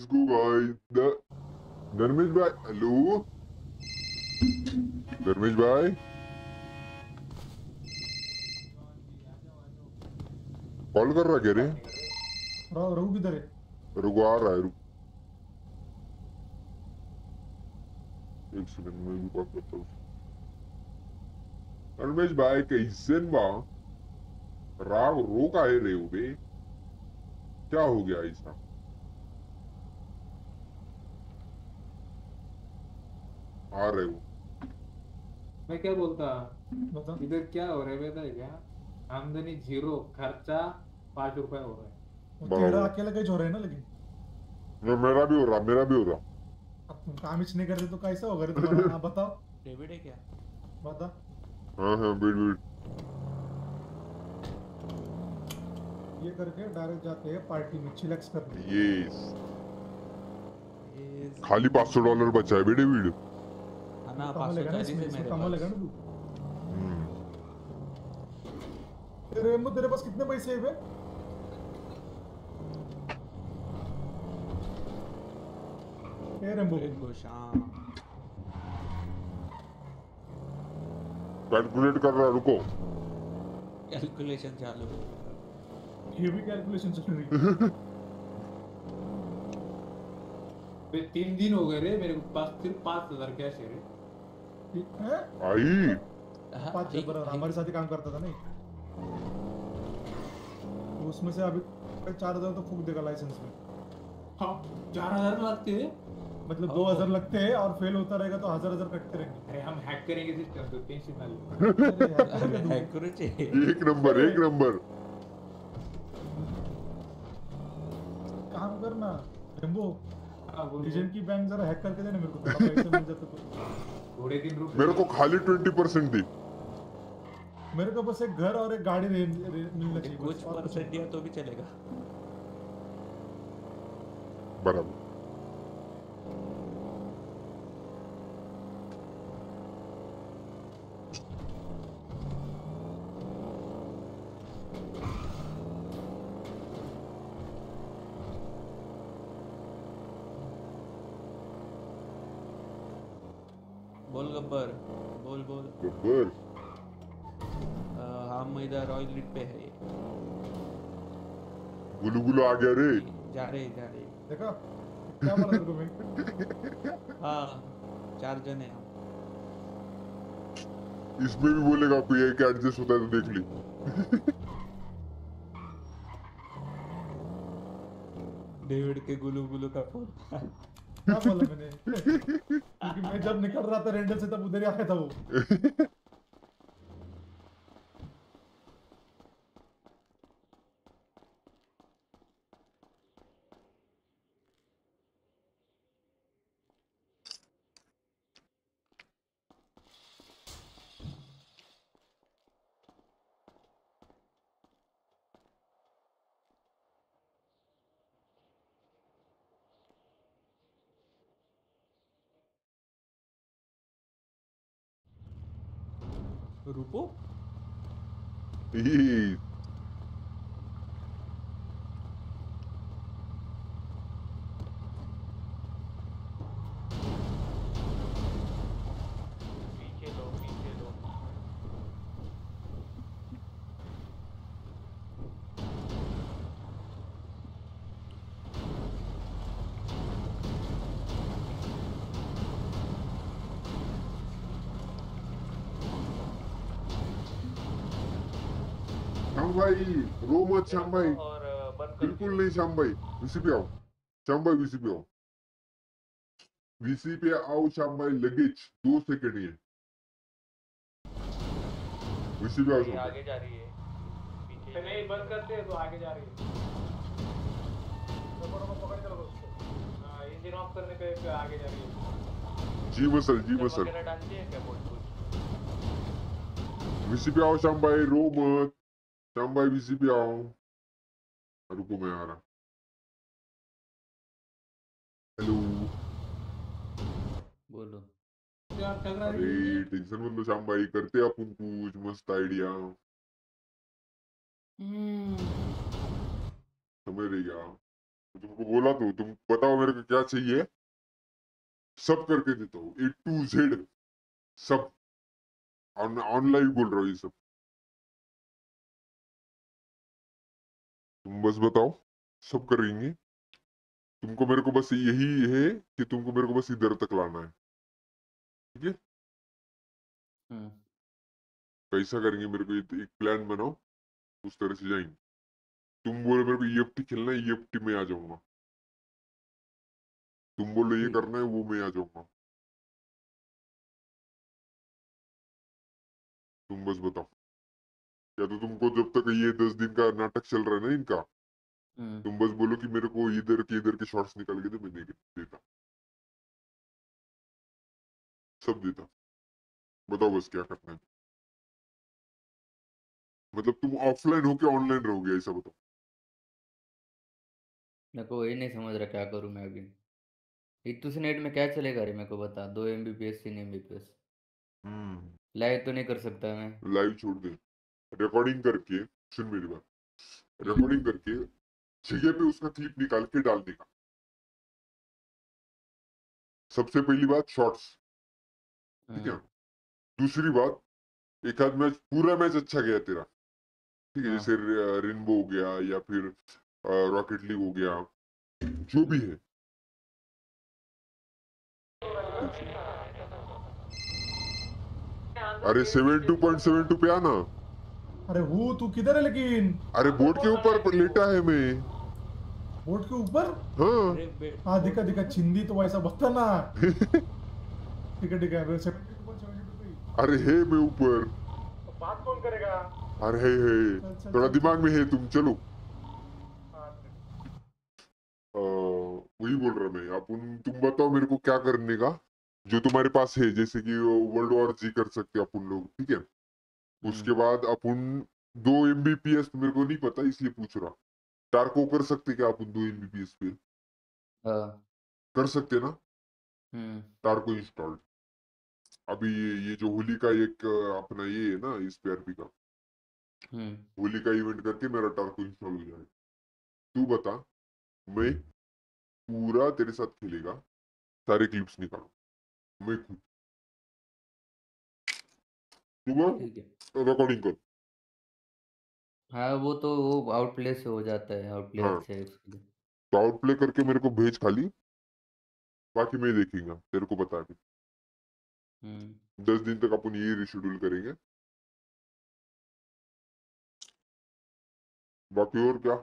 गो भाई धर्मेश भाई हेलो? धर्मेश भाई? कॉल कर रहा क्या रे? रघु रघु किधर है? रुको आ रहा है रुक। एक सेकंड में भी कॉल करता हूँ। धर्मेश भाई कैसे बा राग रो का है रे बे। क्या हो गया ऐसा? आ रहे हो। मैं क्या बोलता? इधर क्या हो रहा है है क्या आमदनी ज़ीरो खर्चा पाँच रुपए हो रहा है। तेरा अकेला कहीं हो रहा है ना लेकिन? मैं- मेरा भी हो रहा मेरा भी हो रहा। अब तुम काम ही नहीं करते तो कैसा होगा रे तुम्हारा? हाँ बताओ। डेविड है क्या? बता। हाँ हाँ वेट ये करके डायरेक्ट जाते हैं पार्टी में चिलक्स करने। यस खाली पाँच सौ डॉलर बचा है बेटे वीड हाँ ना पाँच सौ चालीस है मेरे कमा लेगा ना तू। तेरे तेरे पास कितने पैसे है ए हाँ कैलकुलेट कर रहा रुको। कैलकुलेशन चालू। ये भी कैलकुलेशन चल रही है। तीन दिन हो गए रे मेरे पास सिर्फ़ पाँच हज़ार कैश है रे। है आई। हाँ, बराबर हमारे साथ ही काम करता था नहीं? तो उसमें से अभी चार हज़ार तो फूक देगा लाइसेंस में। हाँ चार हज़ार लगते हैं। मतलब हाँ। दो हज़ार लगते हैं और फेल होता रहेगा तो हज़ार हज़ार कटते रहेंगे। अरे हम हैक करेंगे सिस्टम तो टेंशन ना लो अरे यार, करेगा है। एक नंबर एक नंबर। काम करना रेम्बो हाँ की बैंक जरा हैक करके देना मेरे को पैसे मिल जाते तो। थोड़े दिन रुक मेरे को खाली ट्वेंटी परसेंट दी। मेरे को बस एक घर और एक गाड़ी मिलना चाहिए कुछ परसेंट दिया तो भी चलेगा। बराबर बोल गब्बर बोल अ, हम इधर ऑयल ग्रिड पे है। गुलू गुलू आ गया रे। जा रहे जा रहे। देखा क्या बोला तेरे मैं हाँ चार जने हम। इसमें भी बोलेगा कोई एक एडजस्ट होता है तो देख ली। डेविड के गुलू गुलू का फ़ोन। क्या बोला मैंने? क्योंकि मैं जब निकल रहा था रेंडल से तब उधर ही आया था वो। रूपो ये पीछे लो पीछे लो श्याम भाई रो मत श्याम भाई और बंद कर बिल्कुल नहीं श्याम भाई वीसी पे आओ. श्याम भाई वीसी पे आओ. वीसी पे आओ श्याम भाई लगेज दो सेकंड ही है वीसी पे आओ श्याम आगे जा रही है. पीछे. नहीं बंद करते हैं तो आगे जा रही है. पकड़ चलो हाँ इंजन ऑफ़ करने पे आगे जा रही है. जी मसल जी वीसी पे आओ श्याम भाई रो मत मैं आ रहा हेलो बोलो यार टकरा अरे टेंशन मत लो श्याम भाई करते अपन कुछ मस्त आइडिया समझ रही क्या? तुमको बोला तो तुम बताओ मेरे को क्या चाहिए? सब करके देता हूँ ए टू जेड सब। ऑनलाइन बोल रहा हूँ ये सब। तुम बस बताओ सब करेंगे। तुमको मेरे को बस यही है कि तुमको मेरे को बस इधर तक लाना है। ठीक है? हम्म। कैसा करेंगे मेरे को एक प्लान बनाओ उस तरह से जाएँगे। तुम बोलो मेरे को ईएफटी खेलना है ईएफटी में आ जाऊँगा। तुम बोलो ये करना है वो मैं आ जाऊँगा। तुम बस बताओ। या तो तुमको जब तक ये दस दिन का नाटक चल रहा है ना इनका हम्म। तुम बस बोलो कि मेरे को इधर के इधर के शॉट्स निकाल के दे मैं दे- देता। सब देता। बताओ बस क्या करना है। मतलब तुम ऑफलाइन हो के ऑनलाइन रहोगे ऐसा बताओ। मेरे को वही नहीं समझ रहा क्या करूँ मैं अभी। इतुस नेट में क्या चलेगा रे मेरे को बता। दो एम बी पी एस तीन M B P S live तो नहीं कर सकता मैं। लाइव छोड़ दे। रिकॉर्डिंग करके सुन मेरी बात। रिकॉर्डिंग करके जगह पे उसका क्लिप निकाल के डालने का। सबसे पहली बात शॉर्ट्स ठीक है? हम्म, दूसरी बात एक आध मैच पूरा मैच अच्छा गया तेरा। ठीक है? हाँ। जैसे रेनबो हो गया या फिर रॉकेट लीग हो गया। जो भी है। अरे seven two point seven two पे आना। अरे हूँ तू किधर है लेकिन? अरे बोर्ड के ऊपर लेटा है मैं। बोर्ड के ऊपर? हाँ। अरे हाँ दिखा दिखा चिंदी तो वैसा बता ना। ठीक है ठीक है अरे है मैं ऊपर। तो बात कौन करेगा? अरे है है। थोड़ा दिमाग में है तुम चलो। वही बोल रहा मैं अपन तुम बताओ मेरे को क्या करने का जो तुम्हारे पास है जैसे कि वर्ल्ड वॉर जी कर सकते हैं अपन लोग ठीक है? उसके बाद अपन दो एम बी पी एस मेरे को नहीं पता इसलिए पूछ रहा। टारको कर सकते क्या अपन दो एम बी पी? हाँ। कर सकते ना? हम्म। टारको इंस्टॉल्ड अभी ये, ये जो होली का एक अपना ये है ना इस पी का। हम्म। होली का इवेंट करके मेरा टारको इंस्टॉल हो जाए तू बता मैं पूरा तेरे साथ खेलेगा सारे क्लिप्स निकालो। मैं खुद। सुबह है? रिकॉर्डिंग कर। हाँ वो तो वो आउटप्ले से हो जाता है आउटप्ले हाँ। अच्छा है उसके लिए। तो आउटप्ले करके मेरे को भेज खाली बाकी मैं देखेंगे तेरे को बता के। हम्म। दस दिन तक अपन ये रिशेड्यूल करेंगे। बाकी और क्या?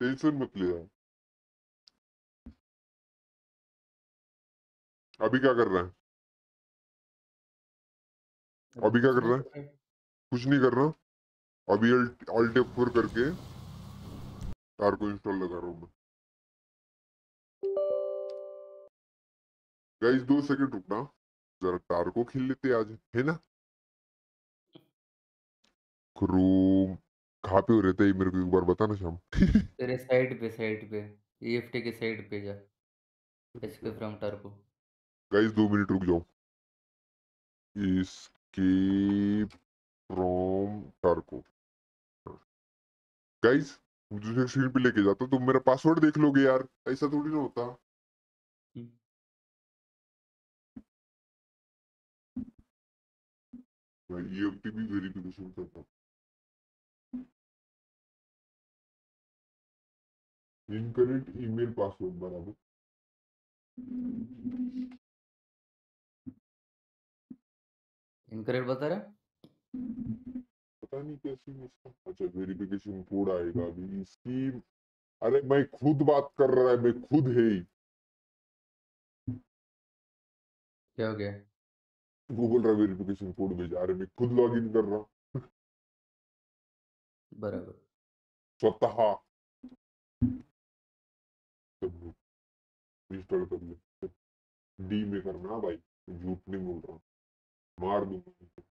टेंशन मत ले यार। अभी क्या कर रहा है? अभी क्या कर रहा है? कुछ नहीं कर रहा। अभी एफ़ फोर करके कार को इंस्टॉल लगा रहा हूँ मैं। गाइस दो सेकंड रुकना। जरा कार को खेल लेते आज है ना? क्रोम कहाँ पे हो रहता है ये मेरे को एक बार बताना शाम। तेरे साइड पे साइड पे। ईएफटी के साइड पे जा। एचके फ्रॉम टर्बो गाइस दो मिनट रुक जाओ। Escape फ्रॉम टार्को गाइस दूसरे स्क्रीन पे लेके जाता तुम मेरा पासवर्ड देख लोगे यार। ऐसा थोड़ी ना होता। मैं EFT भी वेरिफिकेशन करता इनकरेक्ट ईमेल पासवर्ड बराबर। इनकरेक्ट बता रहा पता नहीं कैसे अच्छा वेरिफिकेशन कोड आएगा अभी। इसकी अरे मैं खुद बात कर रहा है मैं खुद है ही। क्या हो गया? वो बोल रहा वेरिफिकेशन कोड भेजा। अरे मैं खुद लॉग इन कर रहा हूँ। बराबर। स्वतः। कर ले। डी में करना भाई झूठ नहीं बोल रहा दूँगा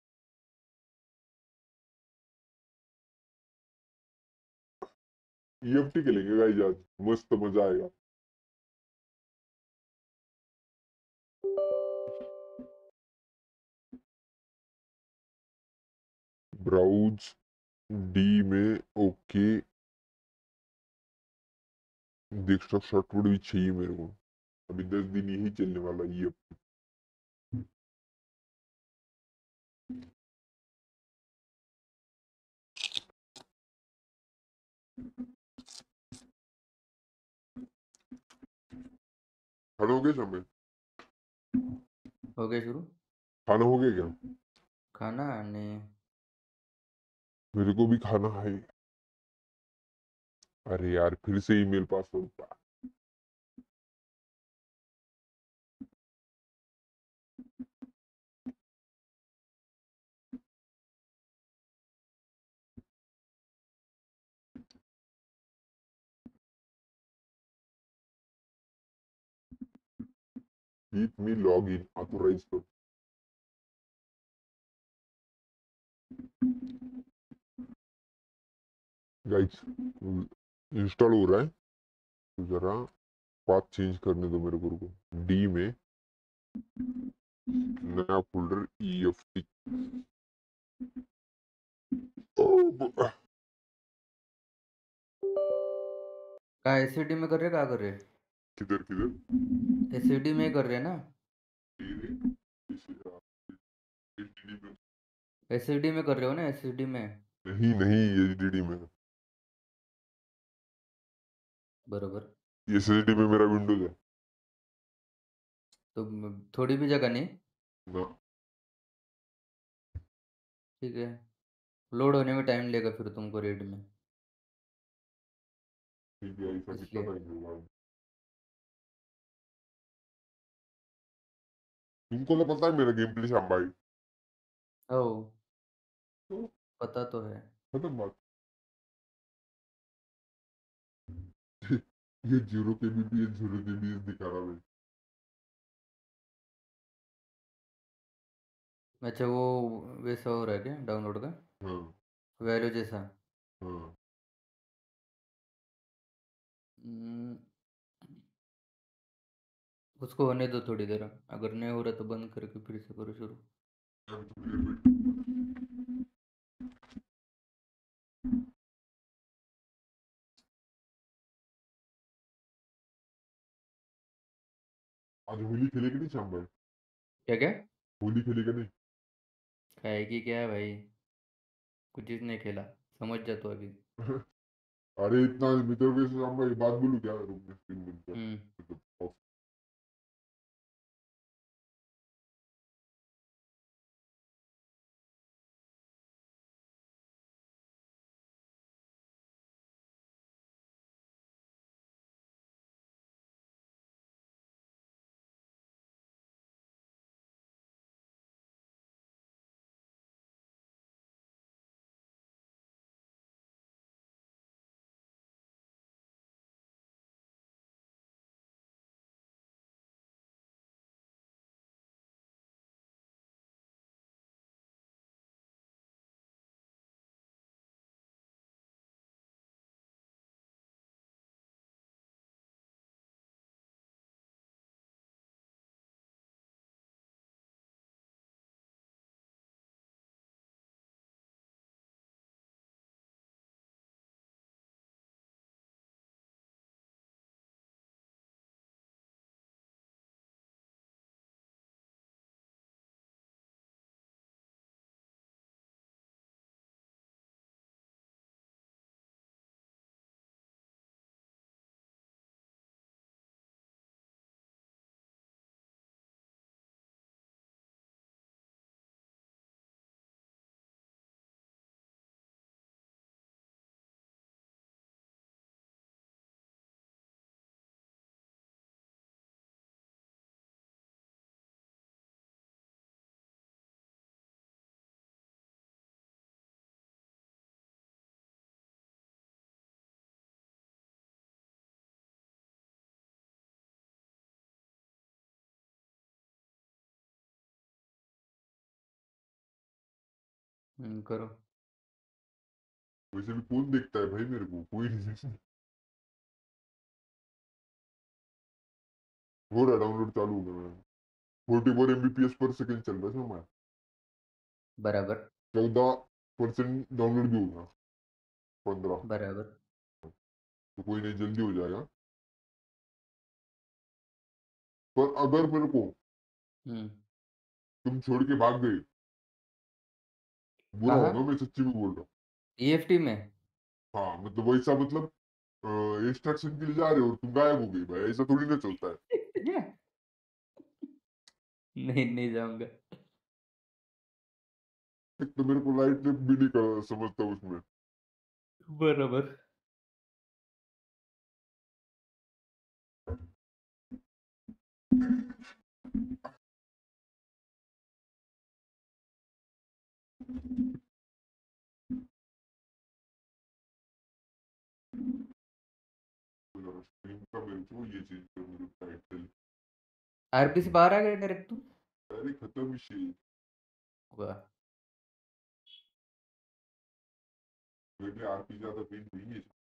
ईएफटी खेलेंगे गाइस आज मस्त मज़ा आएगा। ब्राउज डी में ओके डेस्कटॉप सॉफ्टवेयर भी चाहिए मेरे को। अभी दस दिन यही चलने वाला ये खाना हो गया शाम में? हो गया शुरू? खाना हो गया क्या? खाना नहीं। मेरे को भी खाना है। अरे यार फिर से email password keep me login authorized to guys install हो रहा है। तो जरा पाथ चेंज करने दो मेरे को डी में नया फोल्डर ई एफ़ टी क्या एससीडी में कर रहे क्या कर रहे किधर किधर? एससीडी में कर रहे ना? एससीडी में कर रहे हो ना एससीडी में? नहीं नहीं एच डी डी में। बरोबर। एस में मेरा विंडोज़ है। तो थोड़ी भी जगह नहीं? ना। ठीक है। लोड होने में टाइम लेगा फिर तुमको रेड में। ठीक है इसलिए। तुमको तो पता है मेरा गेम प्ले शाम भाई ओ तो? पता तो है। खत्म बात ये zero K B P zero K B दिखा रहा है। अच्छा वो वैसा हो रहा है क्या डाउनलोड का? हाँ। वैल्यू जैसा? हाँ। हम्म, उसको होने दो थोड़ी देर अगर नहीं हो रहा तो बंद करके फिर से करो शुरू। आज होली खेलेगी नहीं शाम भाई? क्या क्या? होली खेलेगा नहीं? खाएगी क्या है भाई? कुछ चीज़ नहीं खेला समझ जा तो अभी। अरे इतना मित्र के शाम भाई बात बोलूँ क्या? रूम में स्क्रीन बंद कर। हम्म। हम्म, करो। वैसे भी कौन देखता है भाई मेरे को? कोई नहीं हो रहा डाउनलोड चालू हो गया forty four MBPS per second चल रहा है हमारा। बराबर। चौदह परसेंट डाउनलोड भी होगा। पंद्रह। बराबर। तो कोई नहीं जल्दी हो जाएगा। पर अगर मेरे को हम्म। तुम छोड़ के भाग गए बुरा हाँ होगा मैं सच्ची में बोल रहा हूँ। ईएफटी में? हाँ मतलब वैसा मतलब इंस्ट्रक्शन के लिए जा रहे हो और तुम गायब हो गई भाई ऐसा थोड़ी ना चलता है। नहीं नहीं जाऊँगा। एक तो मेरे को लाइट भी नहीं समझता उसमें। बराबर। स्क्रीन का ये चीज़ का मेरे टाइटल आरपी से बाहर आ गए डायरेक्ट तू? अरे खत्म ही विषय वाह। मेरे आरपी ज़्यादा पेन नहीं है।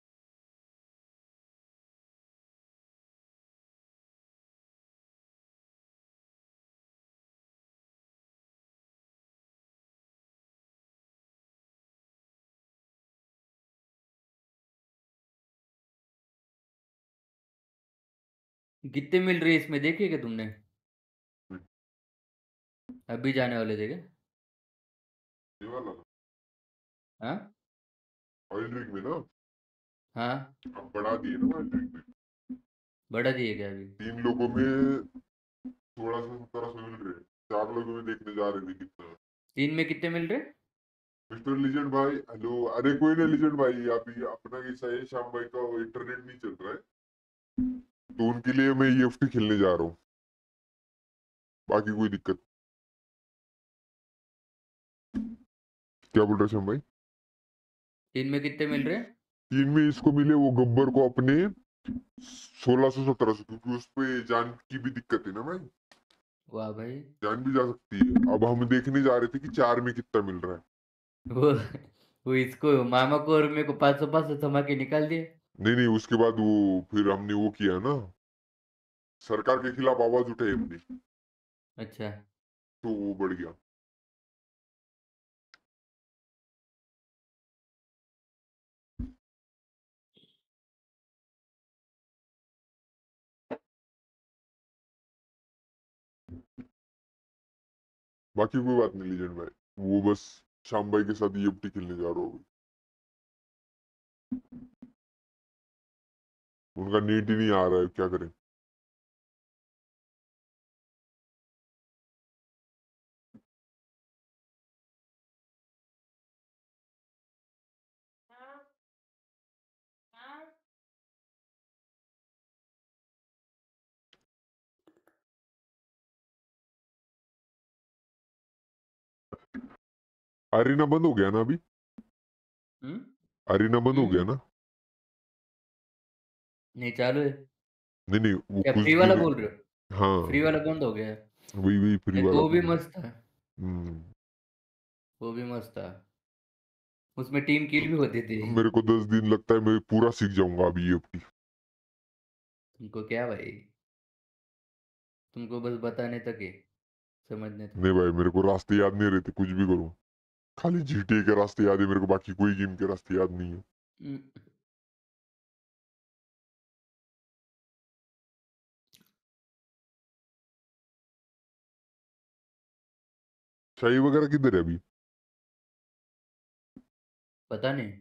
कितने मिल रही है इसमें? देखिए क्या तुमने? हम्म। अभी जाने वाले थे क्या? हाँ? ऑयल ड्रिंक में ना? हाँ। अब बढ़ा दिए ना ऑयल ड्रिंक में। बढ़ा दिए क्या अभी? तीन लोगों में सोलह सौ सत्रह सौ मिल रहे चार लोगों में देखने जा रहे थे कितना। तीन में कितने मिल रहे? मिस्टर लिजेंड भाई हेलो। अरे कोई नहीं लिजेंड भाई अभी अपना कैसा है शाम भाई का इंटरनेट नहीं चल रहा है। तो उनके लिए मैं ईएफटी खेलने जा रहा हूँ। बाकी कोई दिक्कत क्या बोल रहे श्याम भाई? तीन में कितने मिल रहे? तीन में इसको मिले वो गब्बर को अपने सोलह सौ सत्रह सौ क्योंकि उस पे जान की भी दिक्कत है ना भाई? वाह भाई। जान भी जा सकती है। अब हम देखने जा रहे थे कि चार में कितना मिल रहा है। वो वो इसको मामा को और मेरे को पाँच सौ पाँच सौ थमा के निकाल दिए। नहीं नहीं उसके बाद वो फिर हमने वो किया ना। सरकार के खिलाफ आवाज़ उठाई हमने। अच्छा। तो वो बढ़ गया। बाकी कोई बात नहीं लीजेंड भाई। वो बस शाम भाई के साथ ईएफटी खेलने जा रहा हूँ उनका नीट ही नहीं आ रहा है क्या करें? अरीना बंद हो गया ना अभी? हम्म अरीना बंद हो हम्म। गया ना? नहीं चालू है। नहीं नहीं वो क्या कुछ फ्री वाला बोल रहे हो? हाँ। फ्री वाला बंद हो गया? है वही वही फ्री वाला वो भी मस्त था। हम्म, वो भी मस्त था। उसमें टीम किल भी होती थी। मेरे को दस दिन लगता है मैं पूरा सीख जाऊँगा अभी ईएफटी तुमको क्या भाई? तुमको बस बताने तक है समझने तक। नहीं भाई मेरे को रास्ते याद नहीं रहते कुछ भी करूँ। खाली जीटीए के रास्ते याद है मेरे को बाकी कोई गेम के रास्ते याद नहीं है। शाही वगैरह किधर है अभी? पता नहीं।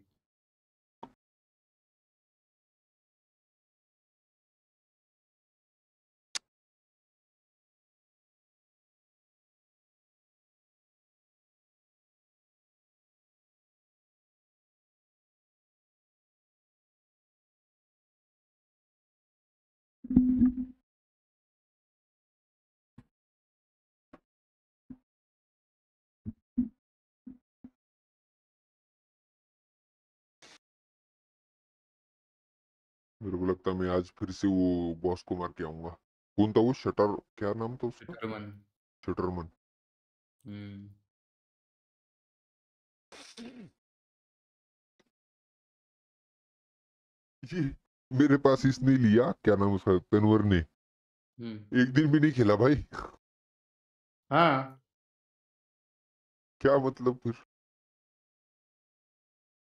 मेरे को लगता है मैं आज फिर से वो बॉस को मार के आऊँगा। कौन था वो? शटर? क्या नाम था उसका? शटरमन। शटरमन। हम्म। ये मेरे पास इसने लिया। क्या नाम उसका? तनवर ने। हम्म। एक दिन भी नहीं खेला भाई। हाँ। क्या मतलब फिर?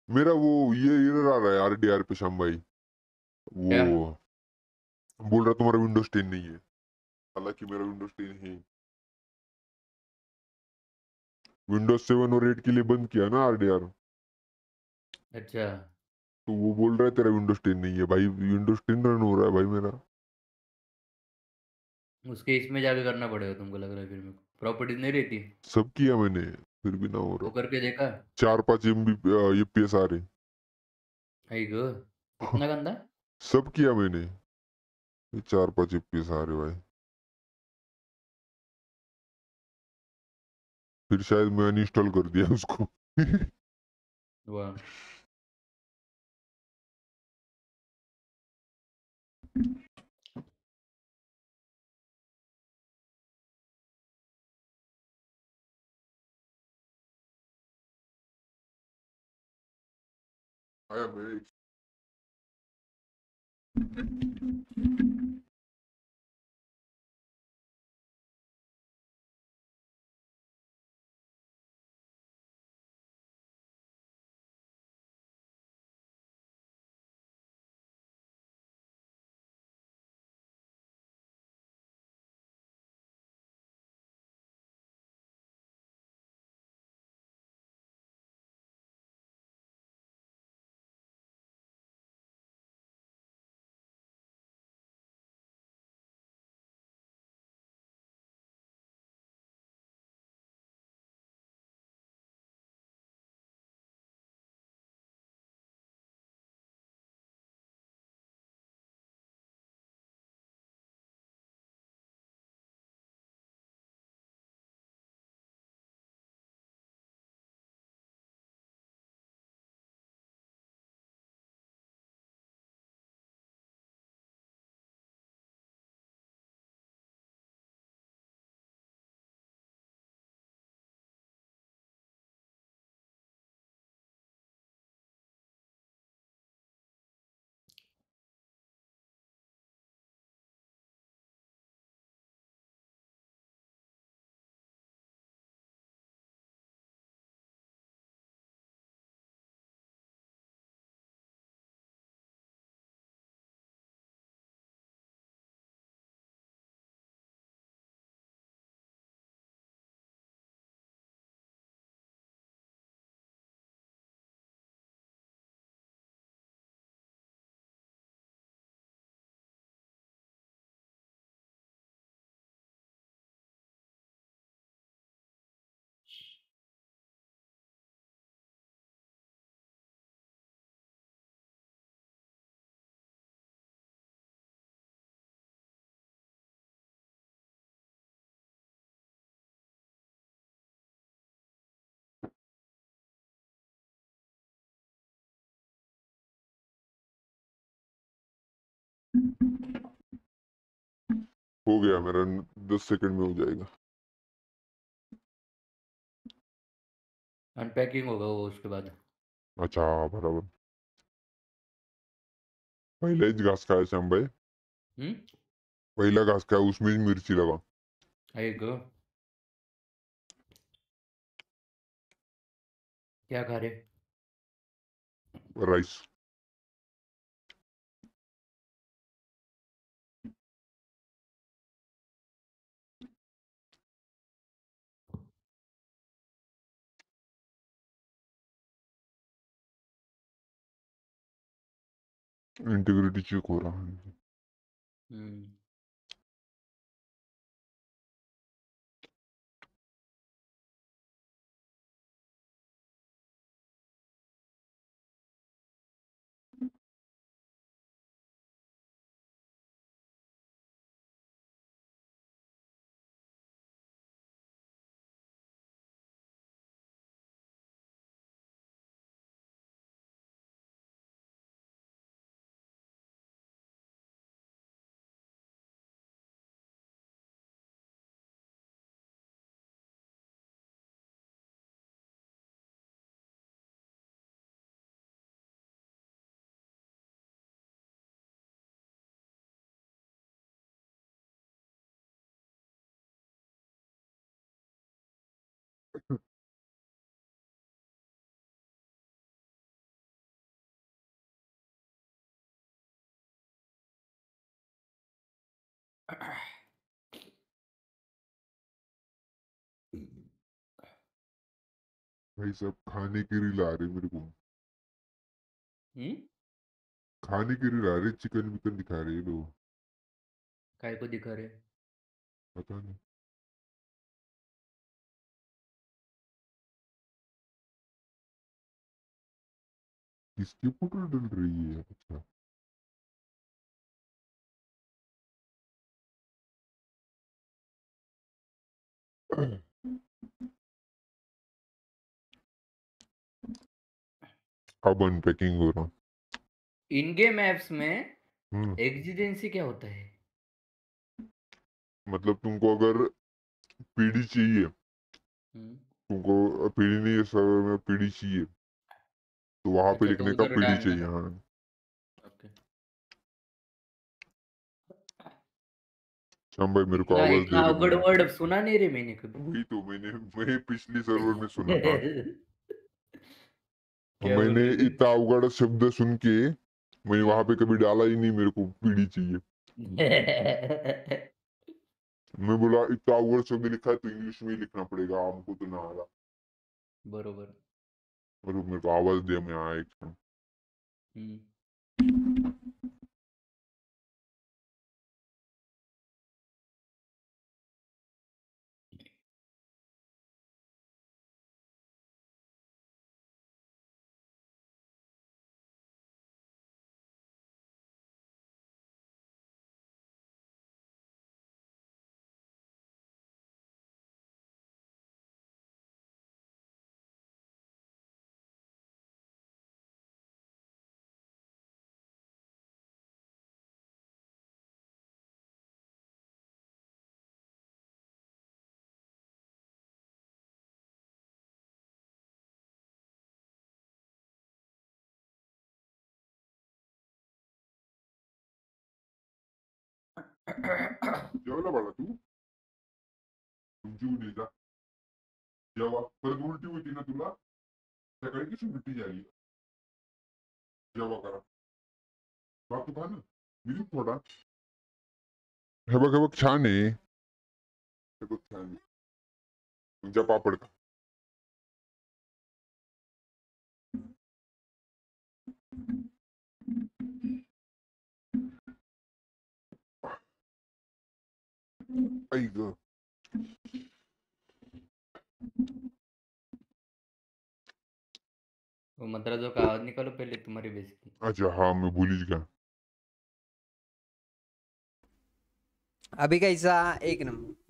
मेरा वो ये एरर आ रहा है आरडीआर पे शाम भाई। क्या? वो बोल रहा तुम्हारा विंडोज़ टेन नहीं है। हालाँकि मेरा विंडोज़ टेन है। विंडोज़ सेवन और एट के लिए बंद किया ना आरडीआर अच्छा। तो वो बोल रहा है तेरा विंडोज़ टेन नहीं है भाई। विंडोज़ टेन रन हो रहा है भाई मेरा। उसके इसमें जाके करना पड़ेगा तुमको लग रहा है फिर मेरे को। प्रॉपर्टीज़ नहीं रहती? सब किया मैंने फिर भी ना हो वो रहा करके देखा? चार पाँच एम बी आ रहे आई गो। इतना गंदा? सब किया मैंने। ये चार पाँच आ रहे भाई। फिर शायद मैं अनइंस्टॉल कर दिया उसको। वाह। आया मैं Thank you. हो गया मेरा दस सेकंड में हो जाएगा। अनपैकिंग होगा वो उसके बाद। अच्छा बराबर। पहिलाच घास खाया श्याम भाई। हम्म? पहिला घास खाया उसमें ही मिर्ची लगा आई गो। क्या खा रहे? राइस। इंटीग्रिटी चेक हो रहा है। हम्म। भाई सब खाने की रील आ रही मेरे को। हम्म? खाने की रील आ रही चिकन विकन दिखा रहे हैं लोग। काय को दिखा रहे पता नहीं। किसकी फ़ोटो डल रही है अच्छा। अब अनपैकिंग हो रहा इन गेम एप्स में हम्म। एग्जिडेंसी क्या होता है? मतलब तुमको अगर पीढ़ी चाहिए हम्म, तुमको पीढ़ी नहीं है सर्वर में पीढ़ी चाहिए तो वहाँ पे अच्छा, तो लिखने का पीढ़ी चाहिए हाँ। श्याम भाई मेरे को आवाज़ दे। वर्ड सुना नहीं रे मैंने कभी। वही तो मैंने मैं पिछली सर्वर में सुना था। मैंने इतना उगड़ शब्द सुन के मैंने वहाँ पे कभी डाला ही नहीं मेरे को पीढ़ी चाहिए। मैं बोला इतना उगड़ शब्द लिखा है तो इंग्लिश में ही लिखना पड़ेगा हमको तो ना आ रहा बरोबर। और मेरे को आवाज़ दिया मैं आया एक क्षण। जेवला बाळा तू तुमची उडी जा जेव्हा परत उलटी होती ना तुला सकाळी कशी उलटी झाली जेव्हा करा बाप तू खा ना मी थोडा हे बघ हे बघ बघ पापड का आई go. वो मद्राजों का आवाज़ निकालो पहले तुम्हारी बेस अच्छा हाँ मैं भूल ही गया अभी कैसा एक number.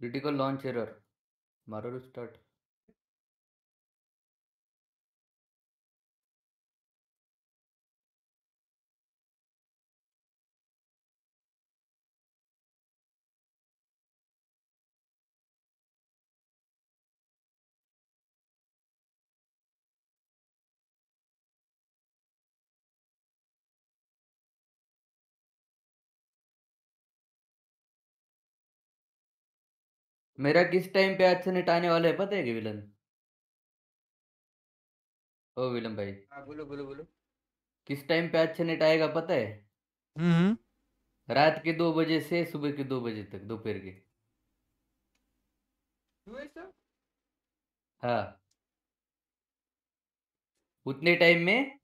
critical launch error maru start मेरा किस टाइम पे अच्छा नेट आने वाला है पता है कि विलन? ओ विलन भाई। हाँ बोलो बोलो बोलो। किस टाइम पे अच्छा नेट आएगा पता है? हम्म रात के दो बजे से सुबह के दो बजे तक दोपहर के। हाँ। उतने टाइम में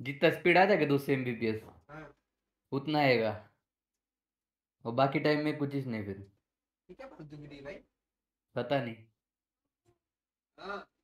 जितना स्पीड आ जाएगा दो सौ एमबीपीएस? हाँ। उतना आएगा। और बाकी टाइम में कुछ ही नहीं फिर। क्या फालतूगिरी भाई पता नहीं। हाँ।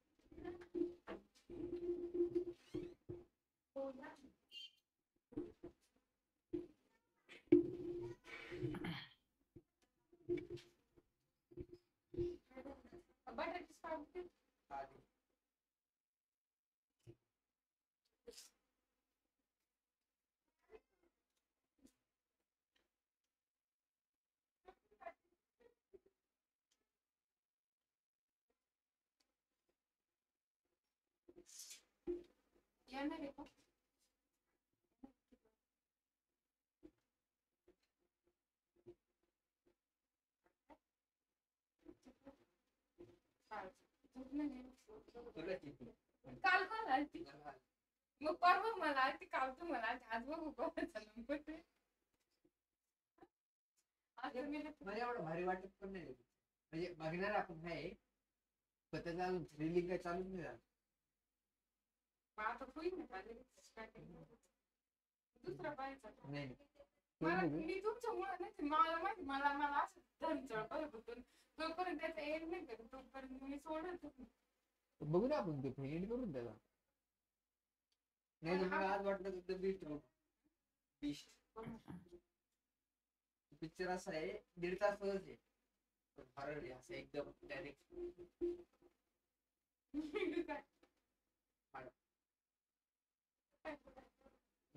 काल. काल पण आलती मग परवा मला आलती काल तू मला आलती आज बघू कोणाचा नंबर मी मला एवढं भारी वाटत पण नाही म्हणजे बघणार आपण आहे पण त्याचा अजून थ्रिलिंग काय चालूच नाही झालं आता होईल ना. दुसरा पाहायचा. मला मी तुमच्यामुळे नाही मला माहिती मला मला असं तोपर्यंत त्याचा एंड नाही तोपर्यंत मी सोडत होते. बघू ना आपण ते एंड करून त्याला. नाही तर मला आज वाटलं तर बीस्ट बीस्ट पिक्चर असा आहे दीड तास आहे. पण horror आहे असं एकदम डायरेक्ट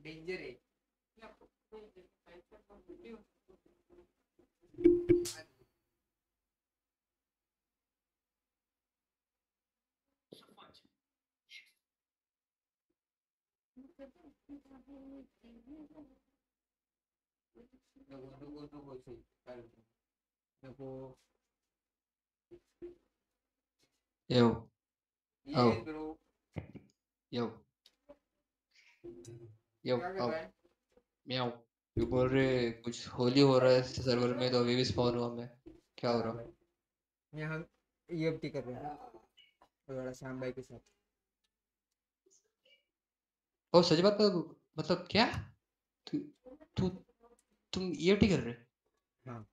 डेंजर? देऊ. नको नको नको सही. होतं? नको यो. ब्रो यो यो है म्याऊ यू बोल रहे कुछ होली हो रहा है सर्वर में तो अभी भी स्पॉन हुआ मैं। क्या हो रहा मैं हम ईएफटी कर रहे हैं। थोड़ा श्याम भाई के साथ। ओ सच बात तो मतलब क्या? तू तू तुम ईएफटी कर रहे हाँ।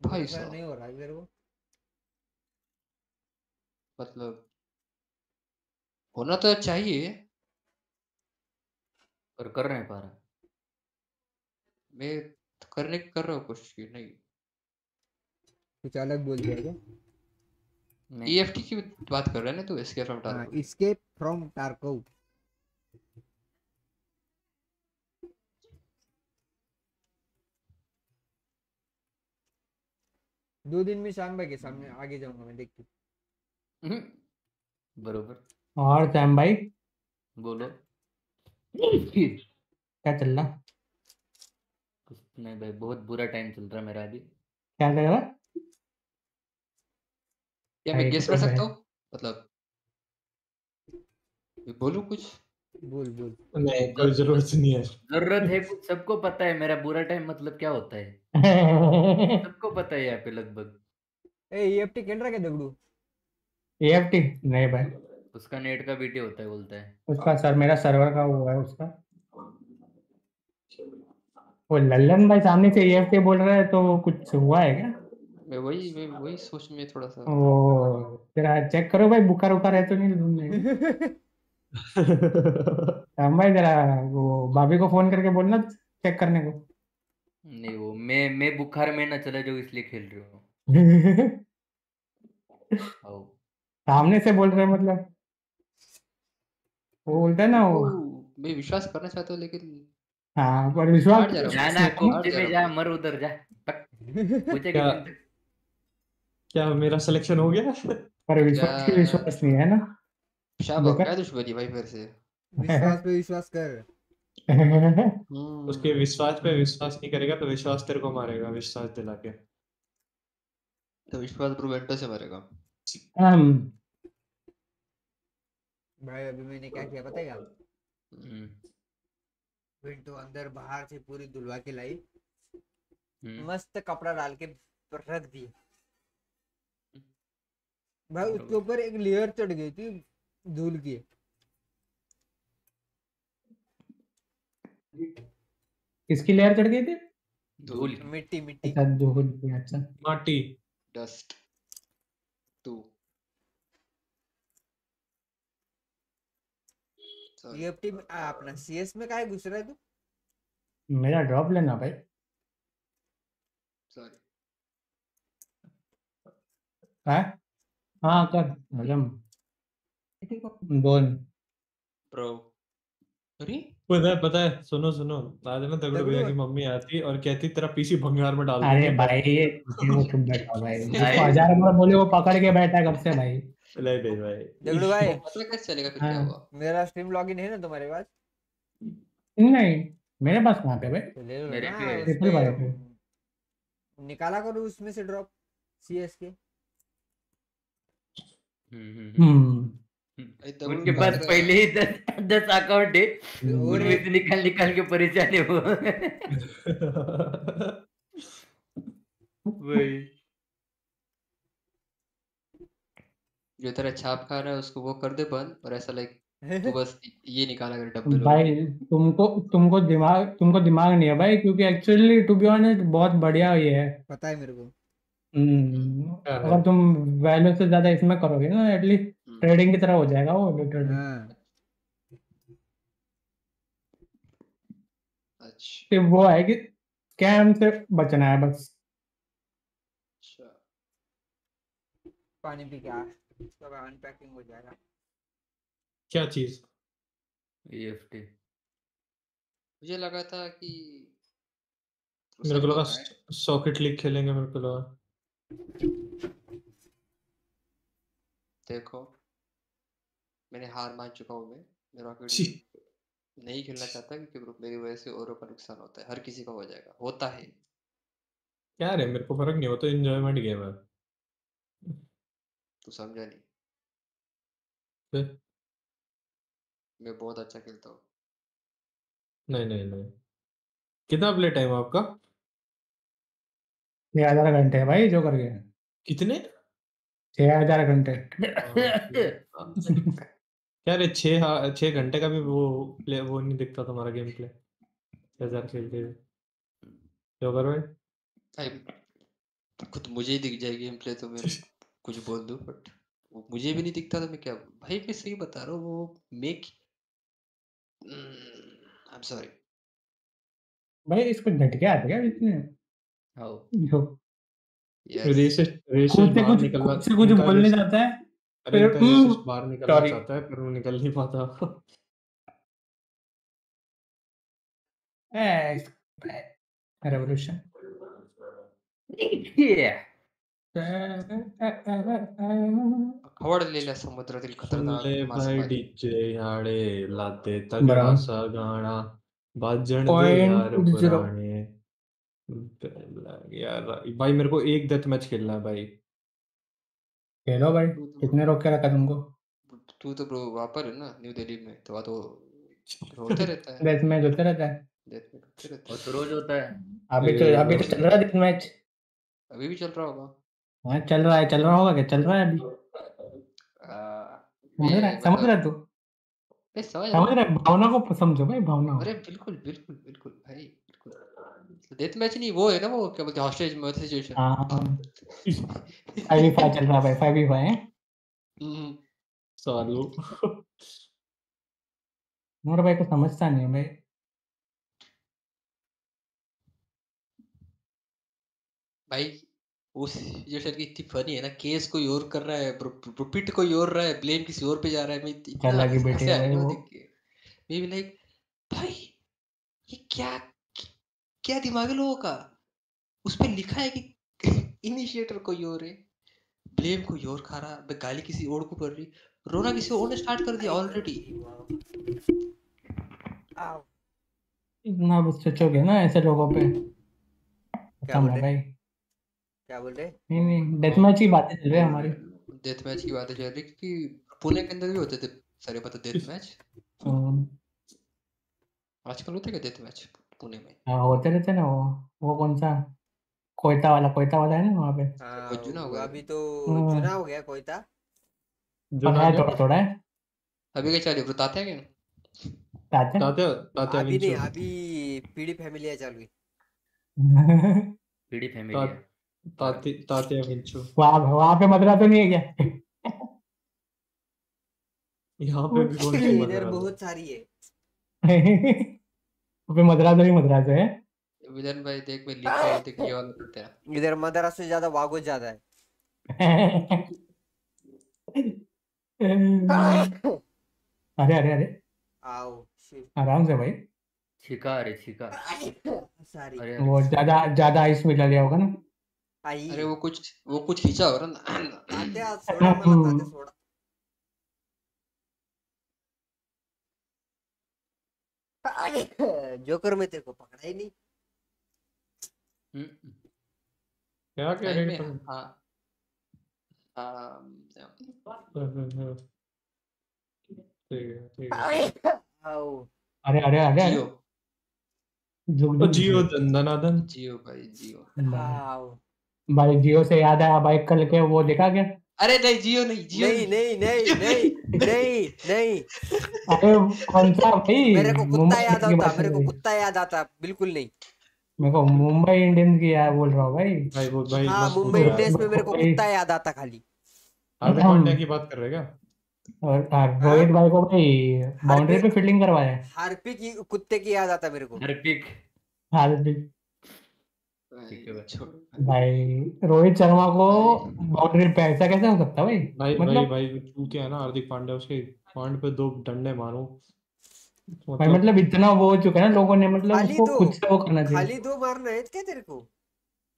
भाई साहब। नहीं हो रहा है इधर वो। मतलब होना तो चाहिए। पर कर नहीं पा रहा। मैं तो करने की कर रहा हूँ कोशिश की नहीं। कुछ अलग बोल दिया क्या? ईएफटी की बात कर रहा है ना तू एस्केप फ्रॉम हाँ टारगेट इसके फ्रॉम टारकोव दो दिन में श्याम भाई के सामने आगे जाऊँगा मैं देख के बरोबर। और सैम भाई? बोलो। क्या चल रहा? कुछ नहीं भाई बहुत बुरा टाइम चल रहा है मेरा अभी। क्या कर रहा या मैं गेस कर सकता हूँ? मतलब मैं बोलूँ कुछ? बोल बोल। नहीं कोई ज़रूरत नहीं है। ज़रूरत है कुछ? सबको पता है मेरा बुरा टाइम मतलब क्या होता है? सबको पता है यहाँ पे लगभग। ए ईएफटी रहा क्या दगड़ू? एएफटी नहीं भाई। उसका नेट का बीटी होता है बोलता है। उसका सर मेरा सर्वर का हुआ है उसका। वो लल्लन भाई सामने से एएफटी बोल रहा है तो कुछ हुआ है क्या? मैं वही मैं वही सोच में थोड़ा सा वो जरा चेक करो भाई बुखार उखार है तो नहीं रूम में राम भाई जरा वो भाभी को फ़ोन करके बोलना चेक करने को। नहीं वो मैं मैं बुखार में ना चला जाऊँ इसलिए खेल रही हूँ। सामने से बोल रहे हैं मतलब। वो बोलता है। ना वो मैं विश्वास करना चाहता हूँ लेकिन हाँ पर विश्वास जा ना कुप्पी जा में जा मर उधर जा। क्या? क्या मेरा सिलेक्शन हो गया? पर विश्वास की विश्वास नहीं है ना। शाबाश क्या दुश्मनी भाई फिर से? विश्वास पे विश्वास कर। उसके विश्वास पे विश्वास नहीं करेगा तो विश्वास तेरे को मारेगा विश्वास दिला के। तो विश्वास प्रूवेंटो से मरेगा। हम भाई अभी मैंने क्या किया पता है क्या? हम्म, विंटो अंदर बाहर से पूरी धुलवा के लाई। हम्म, मस्त कपड़ा डाल के रख दिए भाई उसके ऊपर एक लेयर चढ़ गई थी धूल की। किसकी लेयर चढ़ गई थी? धूल मिट्टी मिट्टी। अच्छा धूल अच्छा। माटी। डस्ट टू सॉरी ईएफटी में आ, अपना सीएस में काय घुस रहा है तू? मेरा ड्रॉप लेना भाई. सॉरी काय? हाँ कर. हजम. दोन ब्रो अरे पता है पता है सुनो सुनो. आज ना तगड़ू भैया की मम्मी आती और कहती तेरा पीसी भंगार में डाल अरे भाई वो चुप बैठा भाई। हज़ार बार बोले वो पकड़ के बैठा कब से भाई? नहीं नहीं भाई। दगड़ू भाई। पता कैसे चलेगा फिर क्या हाँ। हुआ? मेरा स्ट्रीम लॉगिन है ना तुम्हारे पास? नहीं मेरे पास कहाँ पे भाई? तो ले लो मेरे पे- ट्रिपल पे पे। निकाला करो उसमें से ड्रॉप सीएस के हम्म, हम्म, हम्म। हम्म। तब उनके पास पहले ही दस दस अकाउंट है। और उनमें से निकाल निकाल के परेशान है वो। वही। जो तेरा छाप खा रहा है उसको वो कर दे बंद और ऐसा लाइक तू बस ये निकाला कर डब्बे लोग। भाई तुमको तुमको दिमाग तुमको दिमाग नहीं है भाई क्योंकि एक्चुअली टू बी ऑनेस्ट बहुत बढ़िया ये है। पता है मेरे को। हम्म, क्या अगर तुम वैल्यू से ज़्यादा इसमें करोगे ना एटलीस्ट हम्म। ट्रेडिंग की तरह हो जाएगा वो लिटरली हाँ। अच्छा। वो है कि स्कैम से बचना है बस। अच्छा। पानी पी के अनपैकिंग हो जाएगा। क्या चीज़? EFT मुझे लगा था कि मेरे को लगा सॉकेट लीग खेलेंगे मेरे को लगा। देखो मैंने हार मान चुका हूँ मैं। मैं रॉकेट नहीं खेलना चाहता क्योंकि ब्रो मेरी वजह से औरों का नुकसान होता है। हर किसी का हो जाएगा। होता है। क्या रे मेरे को फ़र्क नहीं होता एंजॉयमेंट गेम है। तू समझा नहीं। फिर? मैं बहुत अच्छा खेलता हूँ। नहीं नहीं नहीं। कितना प्ले टाइम आपका? छह हज़ार घंटे है भाई जो कर गए कितने? छह हज़ार घंटे। क्या रे छः हा- छः घंटे का भी वो प्ले वो नहीं दिखता तुम्हारा गेम प्ले। छः हज़ार खेलते हुए। क्यों कर भाई? खुद मुझे ही दिख जाए गेम प्ले तो मैं कुछ बोल दूँ बट मुझे भी नहीं दिखता था मैं क्या भाई मैं सही बता रहा हूँ वो मेक आई एम सॉरी भाई इसको झटके आते क्या इसमें हाउ? जो रेस यस रेस खुद से बाहर कुछ निकलना खुद कुछ बोलने जाता है अरे फिर, हम्म, बाहर निकलना। चाहता है पर वो निकल नहीं पाता। Revolution Yeah. आवड लिहिल्या समुद्रातील खतरनाक भाई मासेमारी. डीजे याडे लाते बराबर. सा गाना बाजण दे Point यार zero. पुराने यार भाई मेरे को एक डेथ मैच खेलना है भाई. खेलो भाई. कितने रोक के रखा तुमको? तू तो ब्रो वहाँ पर है ना न्यू दिल्ली में. तो वहाँ तो होते रहता है. डेथ मैच होते रहता है. डेथ में होते रहता और है. तो रोज होता है. अभी तो अभी तो। चल रहा है डेथ मैच अभी भी चल रहा होगा. हाँ चल रहा है चल रहा होगा क्या? चल रहा है अभी। आ, समझ रहा है? मतलब- है तू? मैं समझ समझ रहा रहा है? भावना को समझो भाई भावना हूँ अरे बिल्कुल बिल्कुल बिल्कुल भाई बिल्कुल। डेथ मैच नहीं वो है ना वो क्या बोलते हैं हॉस्टेज में सिचुएशन हाँ फाइव वी फाइव चल रहा है भाई फाइव वी फाइव है। हम्म। सालू। मोर भाई को समझता नहीं है भाई। भाई उस सिचुएशन की इतनी फनी है ना केस कोई और कर रहा है प्रोपिट कोई और रहा है ब्लेम किसी और पे जा रहा है मैं इतना चला की हंस- बेटी है वो। देख के। मैं भी लाइक भाई ये क्या क्या दिमाग है लोगों का? उस पे लिखा है कि इनिशिएटर कोई और है। ब्लेम कोई और खा रहा है गाली किसी और को पड़ रही रोना किसी और ने स्टार्ट कर दिया ऑलरेडी इतना अब सोचोगे ना ऐसे लोगों पे। खत्म बोल? है? भाई क्या बोल रहे? नहीं नहीं डेथ मैच की बातें चल रही है हमारी। डेथ मैच की बातें चल रही क्योंकि पुणे के अंदर भी होते थे सारे पता डेथ मैच हम्म, आजकल होते क्या डेथ मैच पुणे में? हाँ, होते रहते ना वो। वो कौन सा? कोयता वाला कोयता वाला है ना वहाँ पे? हाँ वो जुना हो गया अभी तो हम्म। जुना हो गया कोयता। जो ना है थोड़ा थोड़ा है। अभी क्या चल रही है? बताते हैं क्या ताते ताते ताते अभी नहीं अभी पीडी फैमिली है चालू पीडी फैमिली है। ताते वहाँ वहाँ पे मदरा तो नहीं है क्या? यहाँ पे भी कौन सी इधर मदर बहुत सारी है। पे मदरा तो ही मदरा तो है। विलन भाई देख मैं लिख रहा हूँ ये वाला हैं। इधर मदरा से ज़्यादा वागो ज़्यादा है। अरे अरे अरे। आओ आराम से भाई। छिका अरे छिका। सॉरी। वो ज़्यादा ज़्यादा आइस मिला लिया होगा ना। आई अरे वो कुछ वो कुछ खींचा हो रहा ना तात्या सोडा मला तात्या सोडा जोकर में तेरे को पकड़ा ही नहीं। हम्म, क्या क्या नहीं, रेड हाँ। um, ठीक है ठीक है। आओ। अरे अरे अरे। जियो। जियो दंदनादन। जियो भाई जियो। भाई आओ। भाई जियो से याद आया भाई कल के वो देखा क्या? अरे नहीं जियो नहीं जियो नहीं नहीं। नहीं नहीं नहीं नहीं। अरे कौन सा भाई मेरे को कुत्ता मुंबई याद आता मेरे को कुत्ता याद आता बिल्कुल नहीं। मेरे को मुंबई इंडियंस की याद बोल रहा हूँ भाई। भाई वो भाई हाँ मुंबई इंडियंस में मेरे को कुत्ता याद आता खाली। हार्दिक पांड्या की बात कर रहे क्या? और और रोहित भाई को भाई बाउंड्री पे फील्डिंग करवाया। हार्पिक की कुत्ते की याद आता मेरे को। हार्पिक। हार्दिक ठीक है भाई। रोहित शर्मा को बाउंड्री पे ऐसा कैसे हो सकता है भाई? भाई भाई मतलब भाई चूतिया है ना हार्दिक पांड्या उसके पॉइंट पे दो डंडे मारो। मतलब भाई मतलब इतना वो हो चुका है ना लोगों ने मतलब उसको खुद से वो करना चाहिए। खाली दो मारना है क्या तेरे को?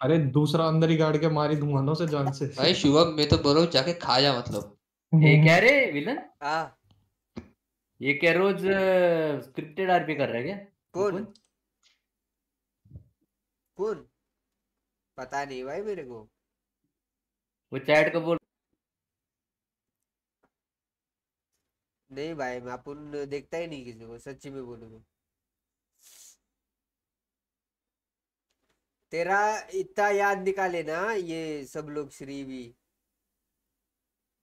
अरे दूसरा अंदर ही गाड़ के मारी दूँगा ना उसे जान से। भाई शुभम मैं तो बोल रहा हूँ जाके खा जा मतलब। ये क्या रे विलन? हाँ। ये क्या रोज स्क्रिप्टेड आरपी कर रहा है क्या? कौन? कौन? पता नहीं भाई मेरे को। वो चैट को बोल नहीं भाई मैं अपन देखता ही नहीं किसी को सच्ची में बोलूँ तो। तेरा इतना याद निकाले ना ये सब लोग श्री भी।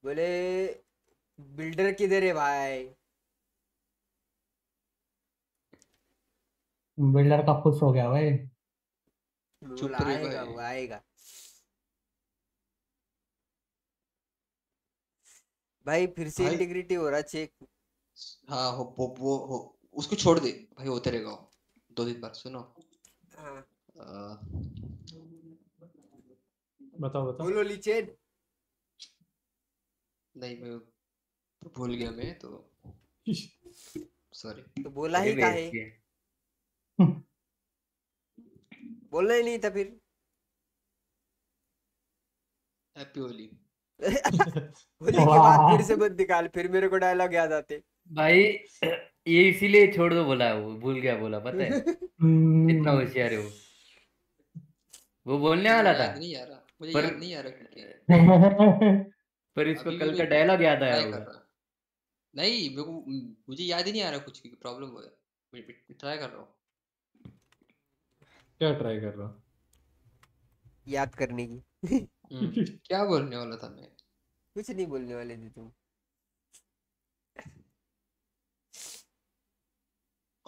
बोले बिल्डर किधर है भाई? बिल्डर का खुश हो गया भाई। चुप आएगा भाई। वो आएगा भाई फिर से इंटीग्रिटी हो रहा चेक हाँ हो वो वो हो उसको छोड़ दे। भाई होते रहेगा दो दिन बाद सुनो। हाँ। बताओ बताओ। बोलो लिचेन। नहीं मैं भूल गया मैं तो सॉरी तो बोला ही का है। बोलना ही नहीं था फिर। हैप्पी होली होली के बाद फिर से मत निकाल फिर मेरे को डायलॉग याद आते। भाई ये इसीलिए छोड़ दो बोला वो भूल गया बोला पता है? इतना होशियार है वो। वो बोलने वाला था। नहीं आ रहा मुझे पर- याद नहीं आ रहा पर इसको कल का डायलॉग याद आया होगा। नहीं मेरे को मुझे याद ही नहीं आ रहा कुछ क्योंकि प्रॉब्लम हो गया। ट्राई कर रहा हूँ। क्या ट्राई कर रहा याद करने की। हम्म, क्या बोलने वाला था मैं? कुछ नहीं बोलने वाले थे तुम।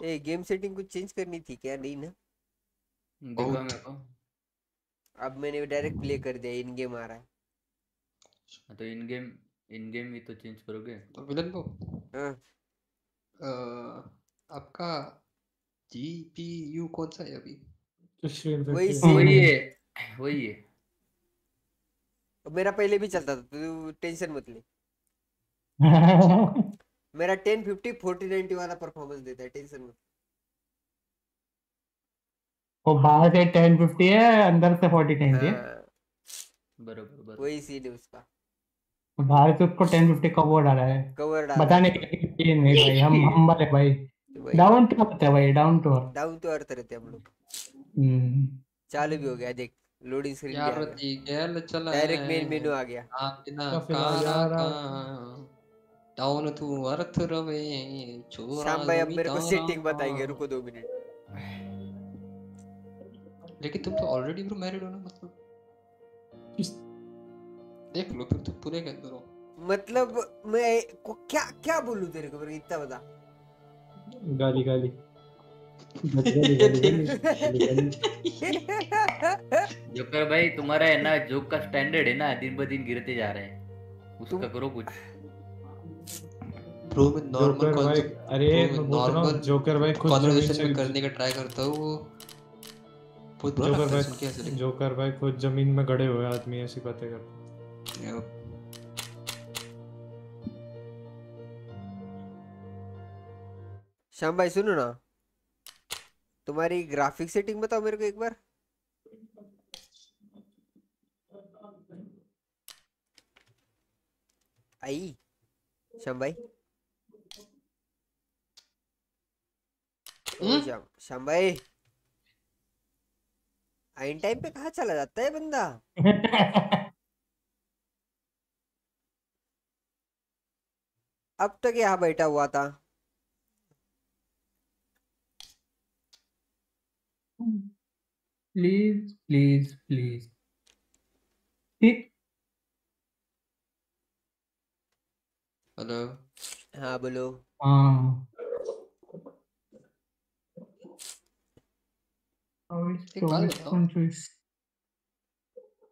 ए गेम सेटिंग कुछ चेंज करनी थी क्या? नहीं ना? देखो बहुत। मेरे को। अब मैंने डायरेक्ट प्ले कर दिया इन गेम आ रहा है। हाँ, तो इन गेम इन गेम ही तो चेंज करोगे? तो विलन को। हाँ। आपका जीपीयू कौन सा है अभी? वही। वही है वही है। मेरा पहले भी चलता था तू टेंशन मत ले। मेरा 1050 4090 वाला परफॉर्मेंस देता है टेंशन मत वो बाहर से टेन फिफ्टी है अंदर से फोर्टी नाइनटी है। हाँ। बरोबर बरोबर। वही सीन है उसका। बाहर से उसको टेन फिफ्टी का वो डाला है। कवर डाला बताने के लिए नहीं भाई हम हम वाले भाई। डाउन टू अर्थ है भाई down to earth down to earth रहते हम लोग। चालू भी हो गया देख लोडिंग स्क्रीन यार ती गेल चला डायरेक्ट मेन मेनू आ गया। आपना कारा। डाउन तू अर्थ रवे छोरा श्याम भाई अब मेरे को सेटिंग बताएँगे रुको दो मिनट लेकिन तुम तो ऑलरेडी ब्रो मैरिड हो ना मतलब। देख लो फिर तो पूरे के अंदर हो। मतलब मैं को क्या क्या बोलूँ तेरे को इतना बता गाली गाली। जोकर भाई तुम्हारा है ना जोक का स्टैंडर्ड है ना दिन ब दिन गिरते जा रहे हैं। उसका करो कुछ। ब्रो मैं नॉर्मल जोकर भाई अरे रहा जोकर भाई खुद कॉन्वर्सेशन करने का ट्राई करता हूँ वो। बहुत बुरा जोकर लगता है सुन के ऐसे भाई जोकर भाई खुद ज़मीन में गड़े हुए आदमी ऐसी बातें करते यार, श्याम भाई सुनो ना। तुम्हारी ग्राफिक सेटिंग बताओ मेरे को एक बार। आई श्याम भाई। हम्म? श्याम श्याम भाई। आइन टाइम पे कहाँ चला जाता है बंदा? अब तक यहाँ बैठा हुआ था। प्लीज़ प्लीज़ प्लीज़ ठीक? हेलो हाँ बोलो। हाँ।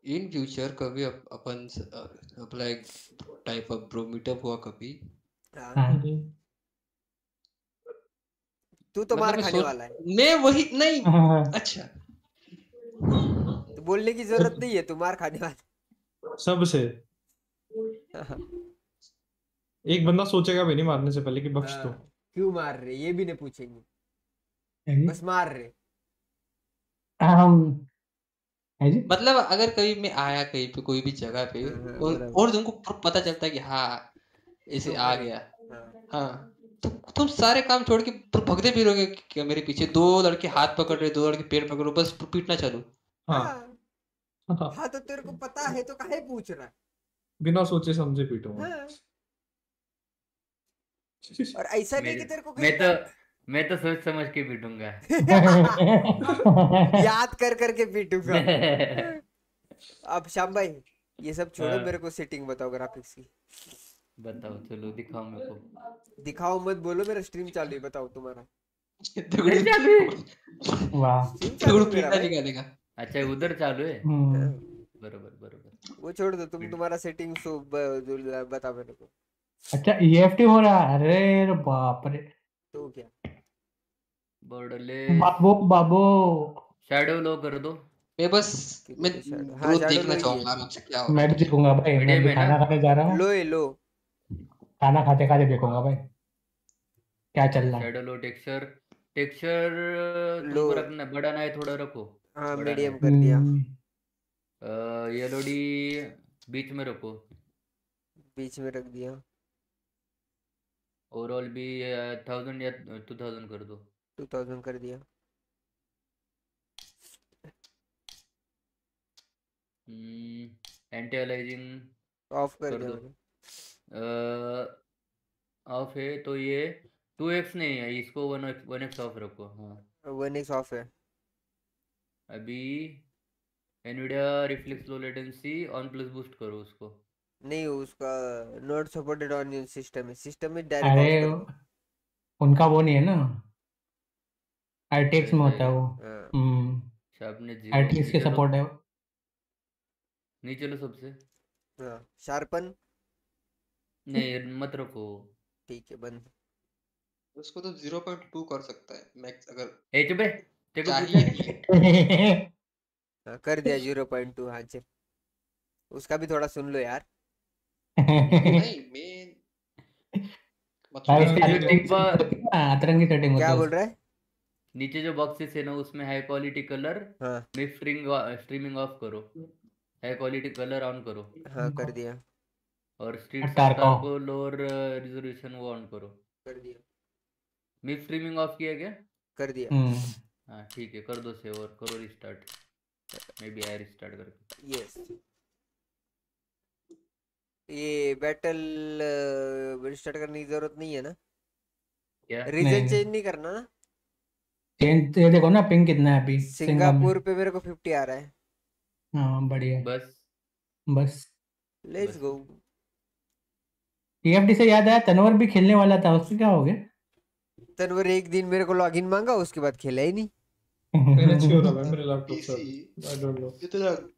इन फ्यूचर कभी अप, अपन अपना एक टाइप ऑफ़ ब्रो मीटअप हुआ कभी? हाँ। हाँ तू तो मतलब मार खाने वाला है। मैं वही नहीं अच्छा। तो बोलने की ज़रूरत नहीं है तू मार खाने वाला सबसे। एक बंदा सोचेगा भी नहीं मारने से पहले कि बख्श दो। हाँ, क्यों मार रहे ये भी नहीं पूछेंगे। बस मार रहे। हम मतलब अगर कभी मैं आया कहीं पे कोई भी जगह पे हाँ, हाँ, और और तुमको पता चलता है कि हाँ इसे तो आ गया। हाँ। तो तुम सारे काम छोड़ के भगते फिरोगे कि क्या मेरे पीछे दो लड़के हाथ पकड़ रहे दो लड़के पैर पकड़ रहे बस पीटना चालू। हाँ। हाँ। हाँ, हाँ। तो तेरे को पता है तो काहे पूछ रहा है। बिना सोचे समझे पीटूँगा हाँ। और ऐसा नहीं कि तेरे को मैं तो मैं तो सोच समझ के पीटूँगा। याद कर करके पीटूँगा। अब श्याम भाई ये सब छोड़ो हाँ। मेरे को सेटिंग बताओ ग्राफिक्स की बताओ चलो दिखाओ मेरे को। दिखाओ मत बोलो मेरा स्ट्रीम चालू है बताओ तुम्हारा। निकालेगा अच्छा उधर चालू है? हम्म, बरोबर बरोबर। वो छोड़ दो तुम तुम्हारा सेटिंग सो बता मेरे को। अच्छा ईएफटी हो रहा है? अरे बाप रे। तो क्या? बॉर्डरलेस बाबू बाबू। शैडो लो कर दो। मैं बस मैं है, देखना चाहूँगा से क्या हो मैं भी देखूँगा भाई मैं खाना खाने जा रहा हूँ। लो लो खाना खाते खाते देखूँगा भाई। क्या चल रहा है? Shadow low texture texture low. रखना बड़ा ना है थोड़ा रखो। हाँ बड़ा मीडियम कर दिया। हम्म, एलओडी बीच में रखो। बीच में रख दिया। ओवरऑल भी थाउज़ेंड या टू थाउज़ेंड कर दो। टू थाउज़ेंड कर दिया। एंटी अलाइजिंग ऑफ़ कर कर दिया ऑफ़ है तो ये टू एक्स नहीं है इसको one X one X off रखो हाँ। वन एक्स ऑफ़ है। अभी Nvidia Reflex low latency on plus boost करो उसको। नहीं उसका not supported on your system है। सिस्टम में डायरेक्ट कर उनका वो नहीं है ना? आरटीएक्स में होता है है। वो। हाँ। हम्म। आरटीएक्स के सपोर्ट है नीचे लो सबसे। हाँ शार्पन नहीं मत रखो ठीक है बंद। उसको तो 0.2 कर सकता है मैक्स अगर ए चुप है तेरे को चाहिए हाँ। कर दिया ज़ीरो पॉइंट टू हाँ चल उसका भी थोड़ा सुन लो यार। नहीं मैं जो अतरंगी सेटिंग होता क्या है। बोल रहा है? नीचे जो बॉक्सेस है ना उसमें हाई क्वालिटी कलर हाँ। में स्ट्रीमिंग ऑफ़ करो। हाई क्वालिटी कलर ऑन करो। हाँ कर दिया। और स्ट्रीट off. को लोअर रिजोल्यूशन वो ऑन करो। कर दिया। मिक्स स्ट्रीमिंग ऑफ़ किया क्या? कर दिया। हम्म। हाँ ठीक है कर दो सेव और करो restart maybe I restart करके। यस ये बैटल रिस्टार्ट करने की ज़रूरत नहीं है ना? क्या? रीजन चेंज नहीं करना ना? चेंज ये देखो ना पिंग कितना है अभी। सिंगापुर पे मेरे को फिफ्टी आ रहा है। हाँ बढ़िया। बस। बस। लेट्स गो टीएफटी से याद आया तनवर भी खेलने वाला था उसको क्या हो गया? तनवर एक दिन मेरे को लॉगिन मांगा उसके बाद खेला ही नहीं। मैंने अच्छी हो रहा है मेरे लैपटॉप से। आई डोंट नो इतना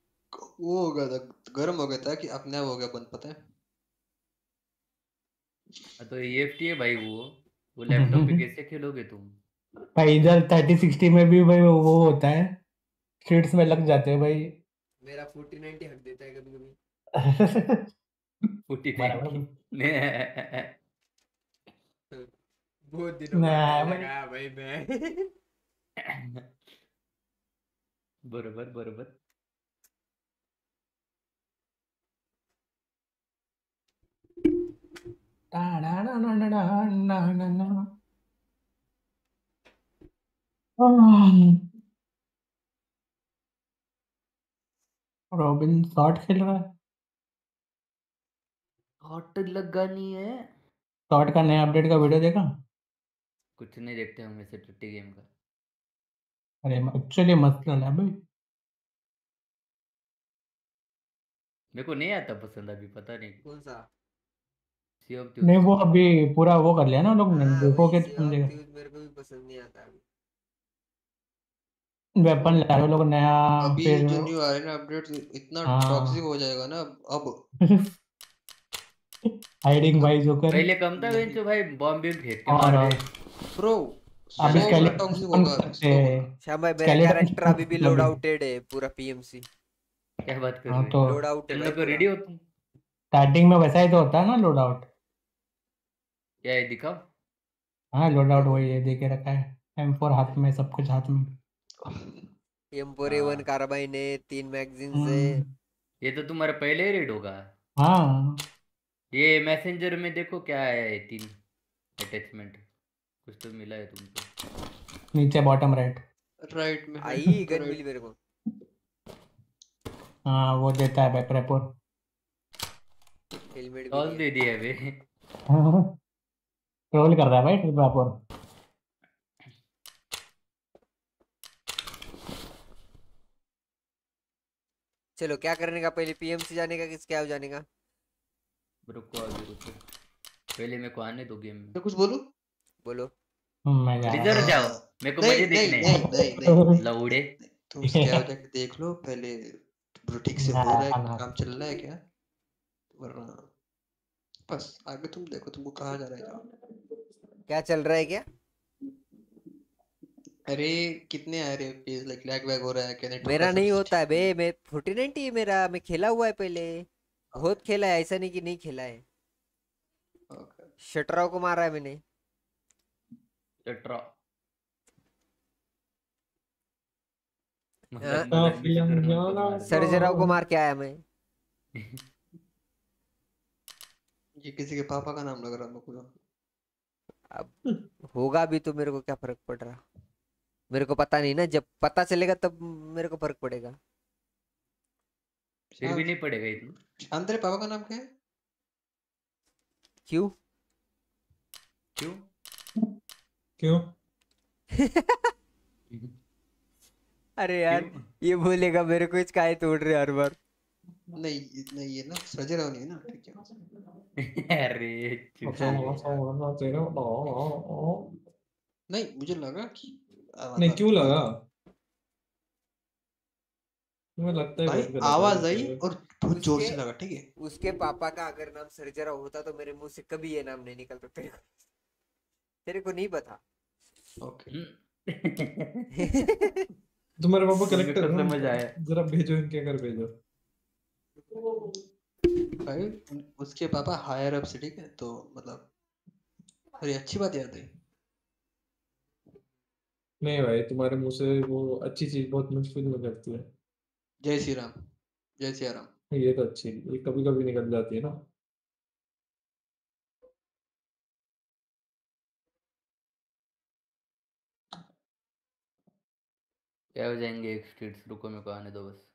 वो हो गया था गर्म हो गया था कि अपने आप हो गया बंद पता है। हाँ, तो EFT है भाई वो। वो लैपटॉप पे कैसे खेलोगे तुम? भाई इधर थर्टी सिक्सटी में भी भाई वो होता है। स्ट्रीट्स में लग जाते हैं भाई। मेरा फोर्टी नाइनटी हक देता है कभी कभी फुटी बराबर नहीं बहुत दिनों बाद भाई मैं बरोबर बरोबर। रॉबिन शॉट खेल रहा है हॉट लगानी है। शॉट का नया अपडेट का वीडियो देखा? कुछ नहीं देखते हम ऐसे टट्टी गेम का। अरे एक्चुअली मस्त लगा भाई। मेरे को नहीं आता पसंद अभी पता नहीं। कौन सा? सी ऑफ़ नहीं वो अभी पूरा वो कर लिया ना लोग ने हाँ, देखोगे समझेगा Sea of Thieves मेरे को भी पसंद नहीं आता अभी। वेपन ला रहे लोग नया अभी जो न्यू आ रहे ना अपडेट इतना हाँ। टॉक्सिक हो जाएगा ना अब। हाइडिंग भाई जोकर पहले कम था बेंचो भाई बॉम्ब भी फेंक के और मार दे ब्रो अभी सौ स्केलेटन होगा हैं श्याम भाई मेरा कैरेक्टर अभी भी लोड आउटेड है पूरा पीएमसी क्या बात कर हाँ रहे तो हो? लोड आउट है भाई लोग रेडी हो तुम? स्टार्टिंग में वैसा ही तो होता है ना लोड आउट क्या है दिखाओ? हाँ लोड आउट वही है देखे रखा है। एम फोर हाथ में सब कुछ हाथ में। एम फोर ए वन हाँ। कार्बाइन है तीन मैगजीन है। हम्म, ये तो तुम्हारा पहले ही रेड होगा। हाँ। ये मैसेंजर में देखो क्या आया है तीन अटैचमेंट कुछ तो मिला है तुमको। नीचे बॉटम राइट राइट में आई गन मिली मेरे को। हाँ वो देता है भाई प्रेपोर हेलमेट दिया। दे दिया बे ट्रोल कर रहा है भाई प्रेपोर चलो क्या करने का? पहले पीएमसी जाने का किस क्या जाने का? रुको अभी रुको पहले मेरे को आने दो गेम में। मैं कुछ बोलूँ? बोलो। मैं रहा जाओ। मेरे को मज़े देखने। नहीं नहीं नहीं। लौड़े तुम क्या जाके देख लो। पहले ब्रो ठीक से हो रहा है। काम चल रहा है क्या? वरना बस आगे तुम देखो तुमको कहाँ जा रहा है जाओ। क्या चल रहा है क्या? अरे कितने आ रहे पेज लाइक लैग वैग हो रहा है क्या नेटवर्क मेरा नहीं। होता है बे मैं फोर्टी नाइनटी है मेरा मैं खेला हुआ है पहले। बहुत खेला है ऐसा नहीं कि नहीं खेला है। Okay. शटराव को मारा है मैंने। चट्रा हाँ। मतलब मार। तो- सर्जराव को मार के आया मैं। ये किसी के पापा का नाम लग रहा है मेरे अब होगा भी तो मेरे को क्या फ़र्क पड़ रहा। मेरे को पता नहीं ना जब पता चलेगा तब मेरे को फ़र्क पड़ेगा। फिर भी नहीं पड़ेगा इतना। शांत तेरे पापा का नाम क्या है? क्यों? क्यों? क्यों? अरे यार क्यों? ये बोलेगा मेरे को इसका तोड़ रहे हर बार। नहीं नहीं ये ना सर्जराव नहीं है ना ठीक है। अरे अच्छा, रहो। अच्छा, अच्छा, तेरा ओ, ओ, ओ। नहीं मुझे लगा कि नहीं क्यों लगा? लगता है भाई आवाज़ आई और बहुत ज़ोर से उसके- लगा ठीक है? उसके पापा का अगर नाम सर्जराव होता तो मेरे मुँह से कभी ये नाम नहीं निकलता तेरे को। तेरे को नहीं पता। ओके तुम्हारे पापा कलेक्टर है ना? आया। जरा भेजो इनके घर भेजो। भाई उसके पापा हायर अप से ठीक है? तो मतलब अरे अच्छी बात याद है नहीं भाई तुम्हारे मुँह से वो अच्छी चीज़ बहुत मुश्किल में करती है। जय श्री राम जय श्री राम। ये तो अच्छी ये कभी कभी निकल जाती है ना। क्या हो जाएँगे एक स्ट्रीट्स रुको मेरे को आने दो बस।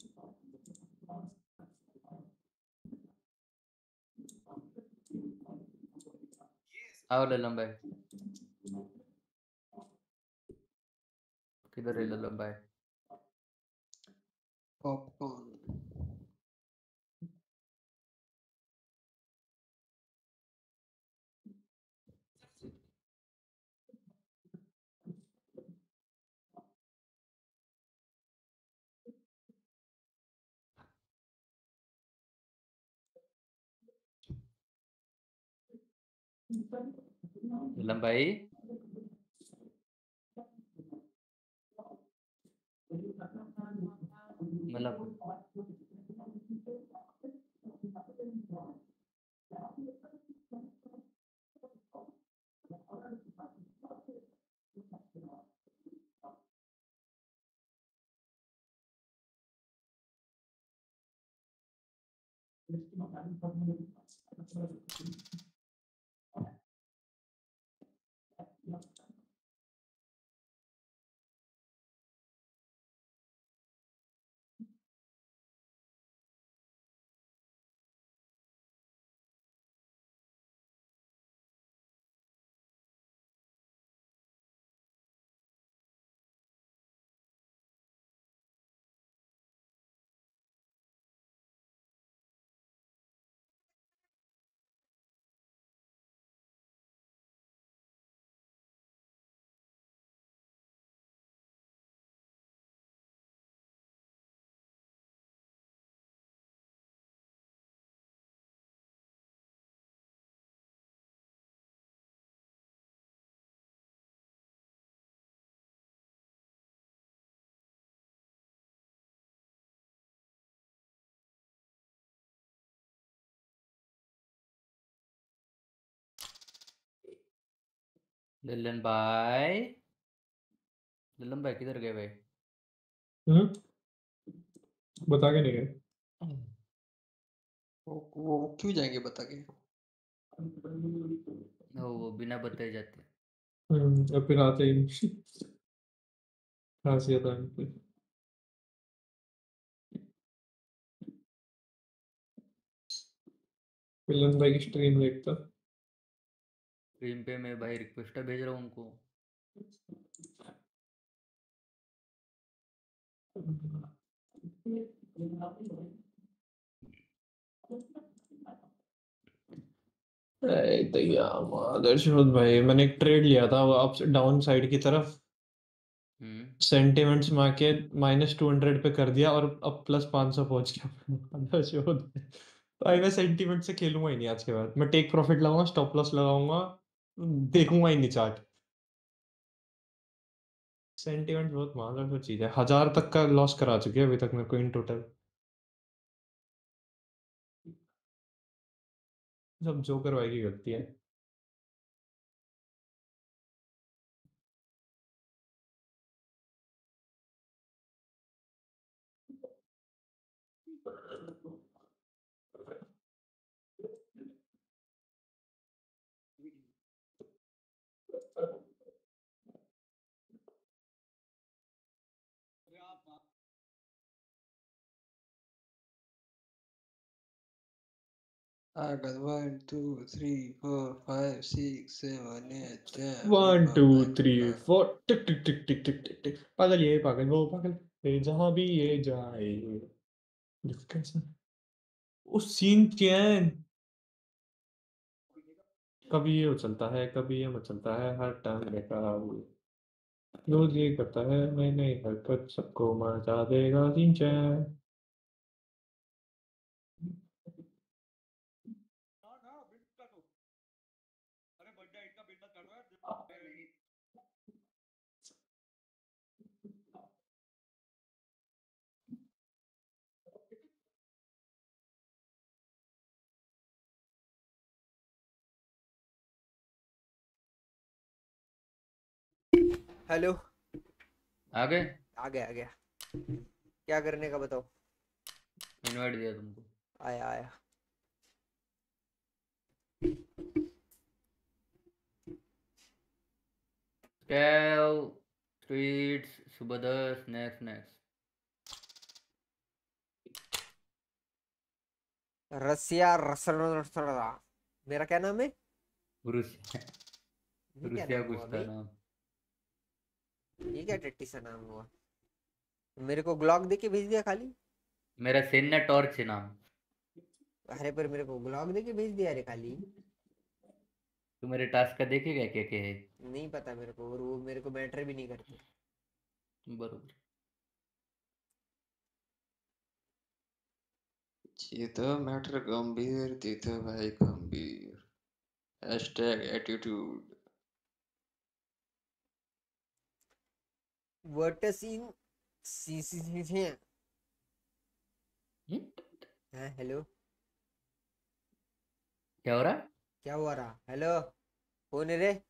काम नाही तुझ्याकडे आओ लल्लम भाई किधर है लल्लम लल्लन भाई लल्लन भाई किधर गए भाई? हम्म? बता के नहीं गए। वो वो क्यों जाएँगे बता के? ओ वो बिना बताए जाते हम्म अब फिर आते ही नहीं। खासियत है इनकी। मिलन भाई की स्ट्रीम देखता। स्ट्रीम पे मैं भाई रिक्वेस्ट भेज रहा हूँ उनको। आदर्शोद भाई मैंने एक ट्रेड लिया था वो अप डाउन साइड की तरफ़। हम्म। मार्केट माइनस टू हंड्रेड पे कर दिया और अब प्लस पाँच सौ पहुँच गया। तो भाई मैं सेंटिमेंट से खेलूँगा ही नहीं आज के बाद। मैं टेक प्रॉफिट लगाऊँगा स्टॉप लॉस लगाऊँगा। देखूँगा ही नहीं चार्ट। सेंटिमेंट बहुत मादर चीज़ है। हज़ार तक का लॉस करा चुके हैं अभी तक मेरे को इन टोटल सब जोकर भाई की गलती है। Got one, two, three, four, five, six, seven, eight, ten, one two three. Four tick tick tick tick tick tick tick. पागल ये पागल वो पागल। ये जहाँ भी ये जाए। कैसा उस सीन चैन कभी ये उछलता है कभी ये मचलता है हर टाइम बेकार रोज ये करता है नई हरकत सबको मचा देगा सीन चैन हेलो। आ गए आ गया आ गया क्या करने का बताओ। इनवाइट दिया तुमको। आया आया। कैव स्ट्रीट्स सुबह दस नेक्स्ट नेक्स्ट रसिया रसड़ा मेरा क्या नाम है? रुसिया रुसिया कुछ? नाम। ये क्या टट्टी सा नाम हुआ? मेरे को ग्लॉक दे के भेज दिया खाली। मेरा सेन्ना टॉर्च है नाम। अरे पर मेरे को ग्लॉक दे के भेज दिया रे खाली। तू मेरे टास्क का देखेगा क्या क्या है? नहीं पता मेरे को और वो मेरे को मैटर भी नहीं करते। बरोबर। तिथं मॅटर गंभीर तिथं भाई गंभीर। हॅशटॅग ॲटिट्यूड सी सी हाँ। हेलो। क्या हो रहा? क्या हुआ रहा? हेलो। कौन है रे?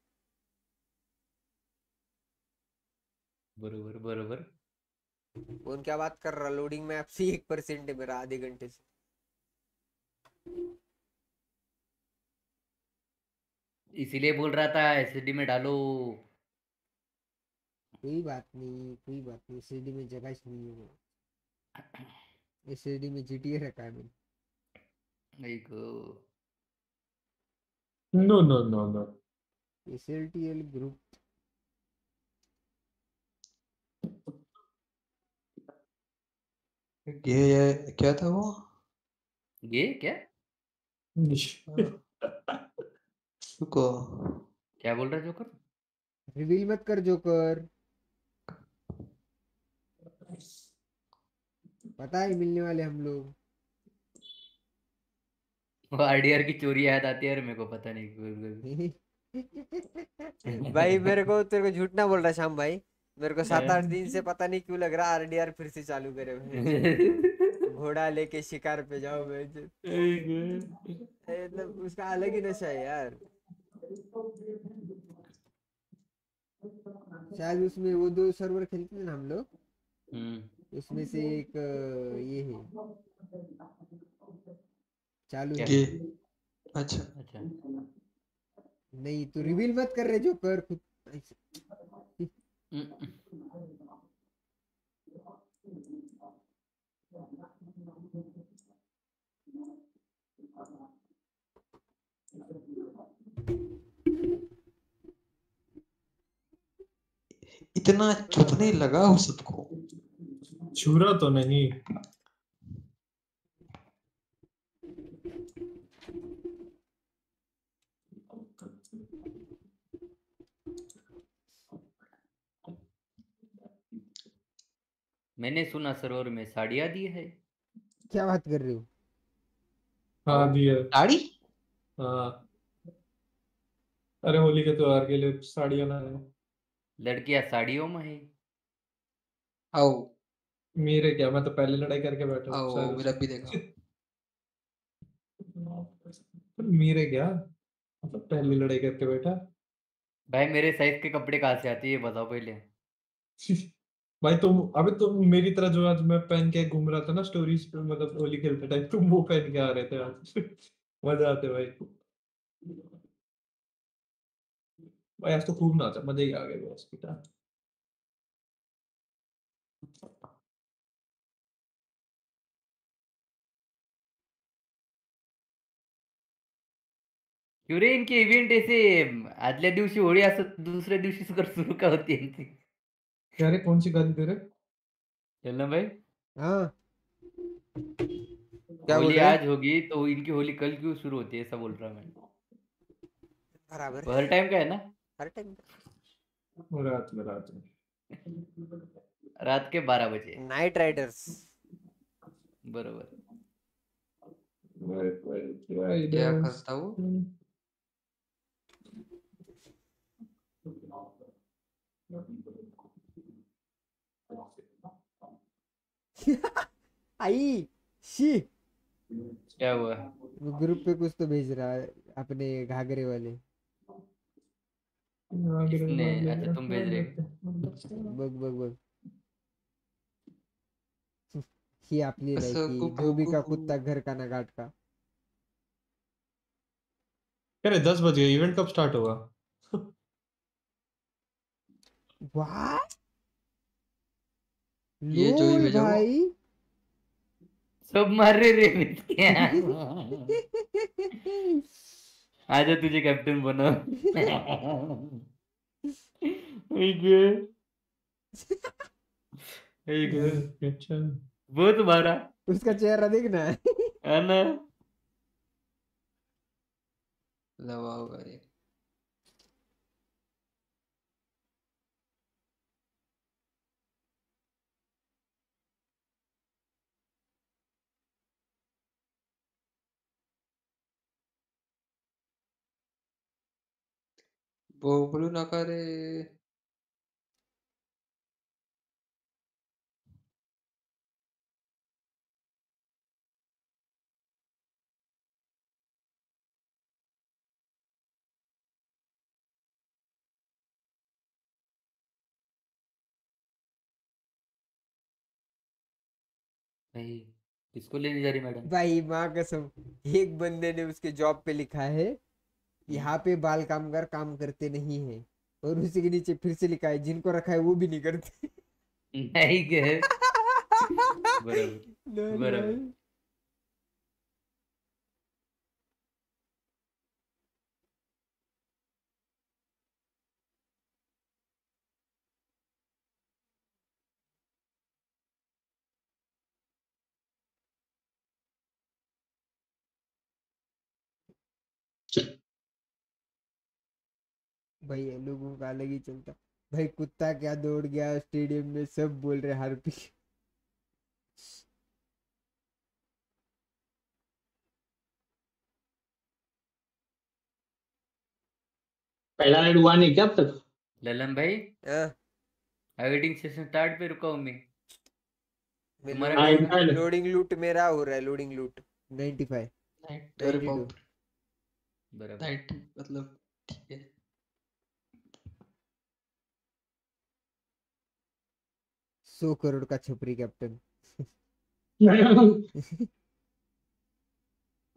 बरोबर बरोबर। कौन क्या बात कर रहा? लोडिंग में आपसे एक परसेंट है मेरा आधे घंटे से। इसीलिए बोल रहा था एसडी में डालो। कोई बात नहीं कोई बात नहीं। एसडी में जगह ही नहीं है एसडी में जीटीए रखा है मैंने। एक no no no no SLTL group ये ये क्या था वो? ये क्या? रुको। क्या बोल रहा है जोकर? रिवील मत कर जोकर। पता है मिलने वाले हम लोग। वो आरडीआर की चोरी याद आती है मेरे को पता नहीं भाई मेरे को तेरे को झूठ ना बोल रहा श्याम भाई। मेरे को सात। आठ दिन से पता नहीं क्यों लग रहा आरडीआर फिर से चालू करे घोड़ा लेके शिकार पे जाओ मतलब उसका अलग ही नशा है यार। शायद उसमें वो दो सर्वर खेलते हैं ना हम लोग। उसमें से एक ये है। चालू है। अच्छा। अच्छा। नहीं तो रिवील मत कर रहे जो कर खुद। ऐसे। हम्म, इतना चुभने लगा हो सबको। छुरा तो नहीं। मैंने सुना सरोवर में साड़िया दी है। क्या बात कर रहे हो? हाँ दिया साड़ी? हाँ। अरे होली के त्योहार के लिए साड़ियाँ लाए लड़कियाँ साड़ियों में है। आओ। मेरे क्या? मैं तो पहले लड़ाई करके बैठा हूँ आओ सारे मेरा भी देखा। मेरे क्या? मतलब पहली लड़ाई करके बैठा। भाई मेरे साइज़ के कपड़े कहाँ से आते हैं ये बताओ पहले। भाई तुम अबे तुम मेरी तरह जो आज मैं पहन के घूम रहा था ना स्टोरीज पे मतलब होली खेलते टाइम तुम वो पहन के आ रहे थे आज। मज़ा आते भाई। भाई आज तो खूब नाचा मज़ा ही आ गया बस बेटा क्यों रे इनके इव्हेंट ऐसे आदल्या दिवशी होळी असं दुसऱ्या दिवशी सुकर सुरू का होती यांची? क्या रे कौन सी गाली दे रहे चल ना भाई? हाँ. क्या बोल होली रहे हैं? आज होगी तो इनकी होली कल क्यों शुरू होती है ऐसा बोल रहा मैं। बराबर. हर टाइम का है ना? हर टाइम रात में रात में। रात के बारह बजे। नाइट राइडर्स बरोबर। क्या right. करता वो आई शी। क्या हुआ? वो ग्रुप पे कुछ तो भेज रहा है अपने घाघरे वाले। किसने? अच्छा तुम भेज रहे बघ बघ बघ ही आपली असं लायकी जो भी का कुत्ता घर का ना घाट का। अरे दस बज गए इवेंट कब स्टार्ट होगा वाह ये जो ही वो। भाई। सब मार रहे रे आजा तुझे कैप्टन बना। अच्छा बहुत मारा उसका चेहरा देखना है। ना? लवा होगा ये नका रे भाई किसको लेने जा रही मैडम? भाई माँ कसम एक बंदे ने उसके जॉब पे लिखा है। यहाँ पे बाल कामगार काम करते नहीं है और उसी के नीचे फिर से लिखा है जिनको रखा है वो भी नहीं करते। नहीं। भाई। लोगों का अलग ही चलता। भाई कुत्ता क्या दौड़ गया स्टेडियम में सब बोल रहे हार्पिक। पहला राइड हुआ नहीं क्या अब तक? ललन भाई? हाँ वेटिंग सेशन स्टार्ट पे रुका हूँ मैं। हाँ, लोडिंग लूट मेरा हो रहा है लोडिंग लूट 95 नाइट अरे 92 बाप बराबर। नाइट मतलब ठीक है। सौ करोड़ का छपरी कैप्टन।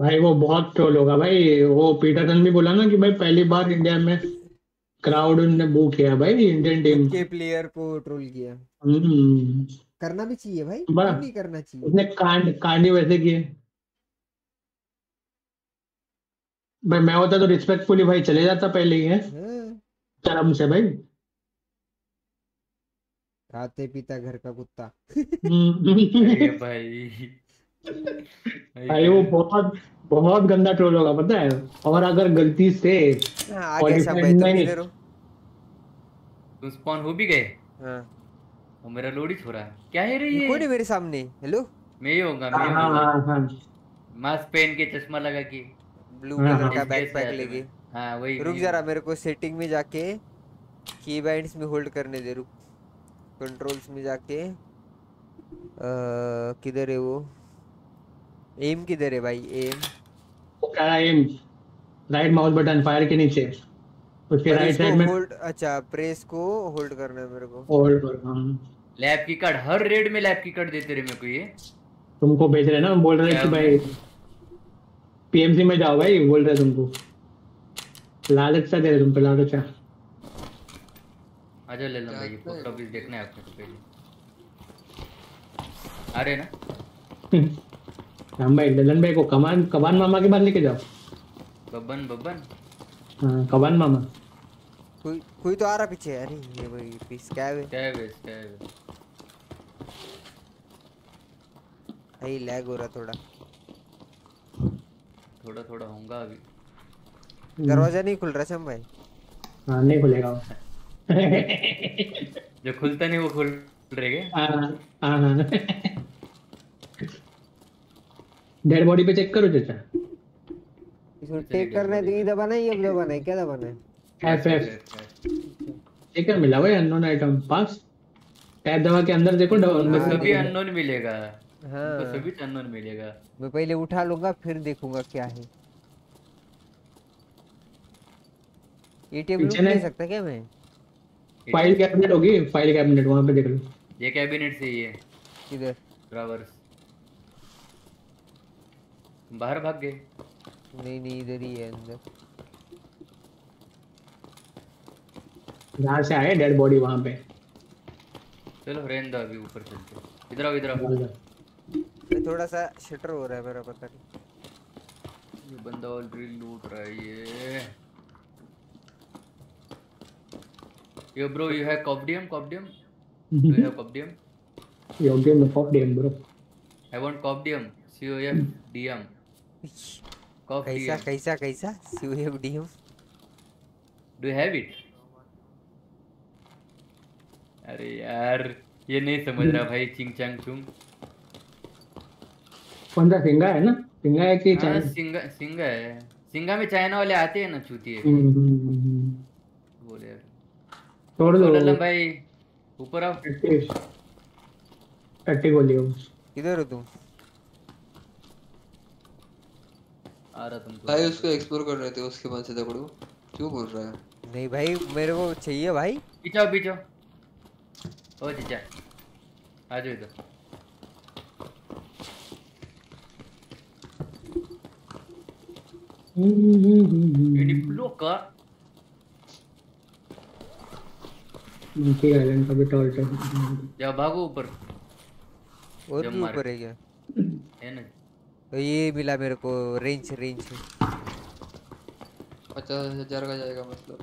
भाई वो बहुत ट्रोल होगा भाई। वो पीटरसन भी बोला ना कि भाई पहली बार इंडिया में क्राउड ने बू किया भाई इंडियन टीम के प्लेयर को ट्रोल किया। हम्म। करना भी चाहिए भाई नहीं करना चाहिए? उसने कांड कांड ही वैसे किए। भाई मैं होता तो रिस्पेक्टफुली भाई चले जाता पहले ही है। हाँ, शर्म से भाई। खाते पीता घर का कुत्ता। अरे हम्म। भाई। भाई वो बहुत बहुत गंदा ट्रोल होगा पता है? और अगर गलती से हाँ, आ भाई तुम नहीं तुम स्पॉन हो भी गए? हाँ। और मेरा लोड ही छोड़ा है। क्या है रे ये? कौन है मेरे सामने। हेलो मैं ही होगा मैं हाँ ही हाँ हाँ। मास्क पहन के चश्मा लगा के। ब्लू कलर हाँ। का बैकपैक लेके। हाँ वही रुक जरा मेरे को सेटिंग में जाके की बैंड्स में होल्ड करने दे रुक। कंट्रोल्स में जाके किधर है वो? एम किधर है भाई? एम वो कह रहा है M right mouse button fire के नीचे. उसके राइट साइड में होल्ड अच्छा प्रेस को होल्ड करना है मेरे को। होल्ड कर हाँ। लैब की कार्ड हर रेड में लैब की कार्ड देते रहे मेरे को ये। तुमको भेज रहे ना? बोल रहे कि भाई पीएमसी में जाओ भाई बोल रहे तुमको। लालच सा दे रहे तुम पे लालच सा आजा ले लो भाई ये फ़ोटो भी देखना है आपको तो पहले। आ रहे ना? हम भाई ललन भाई को कमान कबान मामा के पास लेके जाओ। बब्बन बब्बन हाँ कबान मामा। कोई कोई तो आ रहा पीछे अरे ये भाई पीस क्या है? क्या है क्या है? भाई लैग हो रहा थोड़ा। थोड़ा थोड़ा होगा अभी। दरवाज़ा नहीं खुल रहा शम भाई? हाँ नहीं खुलेगा। वो। जो खुलता नहीं वो खुल रहे क्या? हाँ हाँ हाँ। डेड बॉडी पे चेक करो चाचा। इसको टेक करना है तो ये दबाना है ये दबाना है क्या दबाना है? एफ़ एफ़ ठीक है मिला भाई अननोन आइटम पास टैब दबा के अंदर देखो डबल में सभी अननोन मिलेगा। हाँ। उनको सभी अननोन मिलेगा। मैं पहले उठा लूँगा फिर देखूँगा क्या है। एटीएम लूट नहीं- सकता क्या मैं? फ़ाइल कैबिनेट होगी फ़ाइल कैबिनेट वहाँ पे देख लो। ये कैबिनेट से ही है इधर। ड्रावर्स बाहर भाग गए। नहीं नहीं इधर ही है अंदर। जहाँ से आए डेड बॉडी वहाँ पे। चलो रहने दो अभी ऊपर चलते हैं। इधर आओ इधर आओ। ये थोड़ा सा शटर हो रहा है मेरा पता नहीं। ये बंदा ऑलरेडी लूट रहा है ये। Yo bro you have copdium copdium do you have copdium योग्य में Fock DM bro I want copdium C O F D M कैसा कैसा कैसा DM do you have it अरे यार ये नहीं समझ रहा भाई चिंग चांग चुंग कौन सा सिंगा है ना? सिंगा है कि हाँ चाइना? सिंगा सिंगा है। सिंगा में चाइना वाले आते हैं ना चूतिए हम्म, हम्म, हम्म। बोले यार छोड़ दो। लल्लम भाई ऊपर आओ। टट्टी टट्टी बोलियो किधर हो तुम। आ रहा तुमको। भाई उसको एक्सप्लोर कर रहे थे उसके बाद से दबड़ो क्यों बोल रहा है? नहीं भाई मेरे को चाहिए भाई। पीछे आओ पीछे आओ ओ जीजा। आ जाओ इधर। ये डिप्लो मंकी आइलैंड का भी टॉर्च है जाओ भागो ऊपर। और भी ऊपर है क्या? है ना? तो ये मिला मेरे को रेंज रेंज पचास हज़ार का जाएगा मतलब।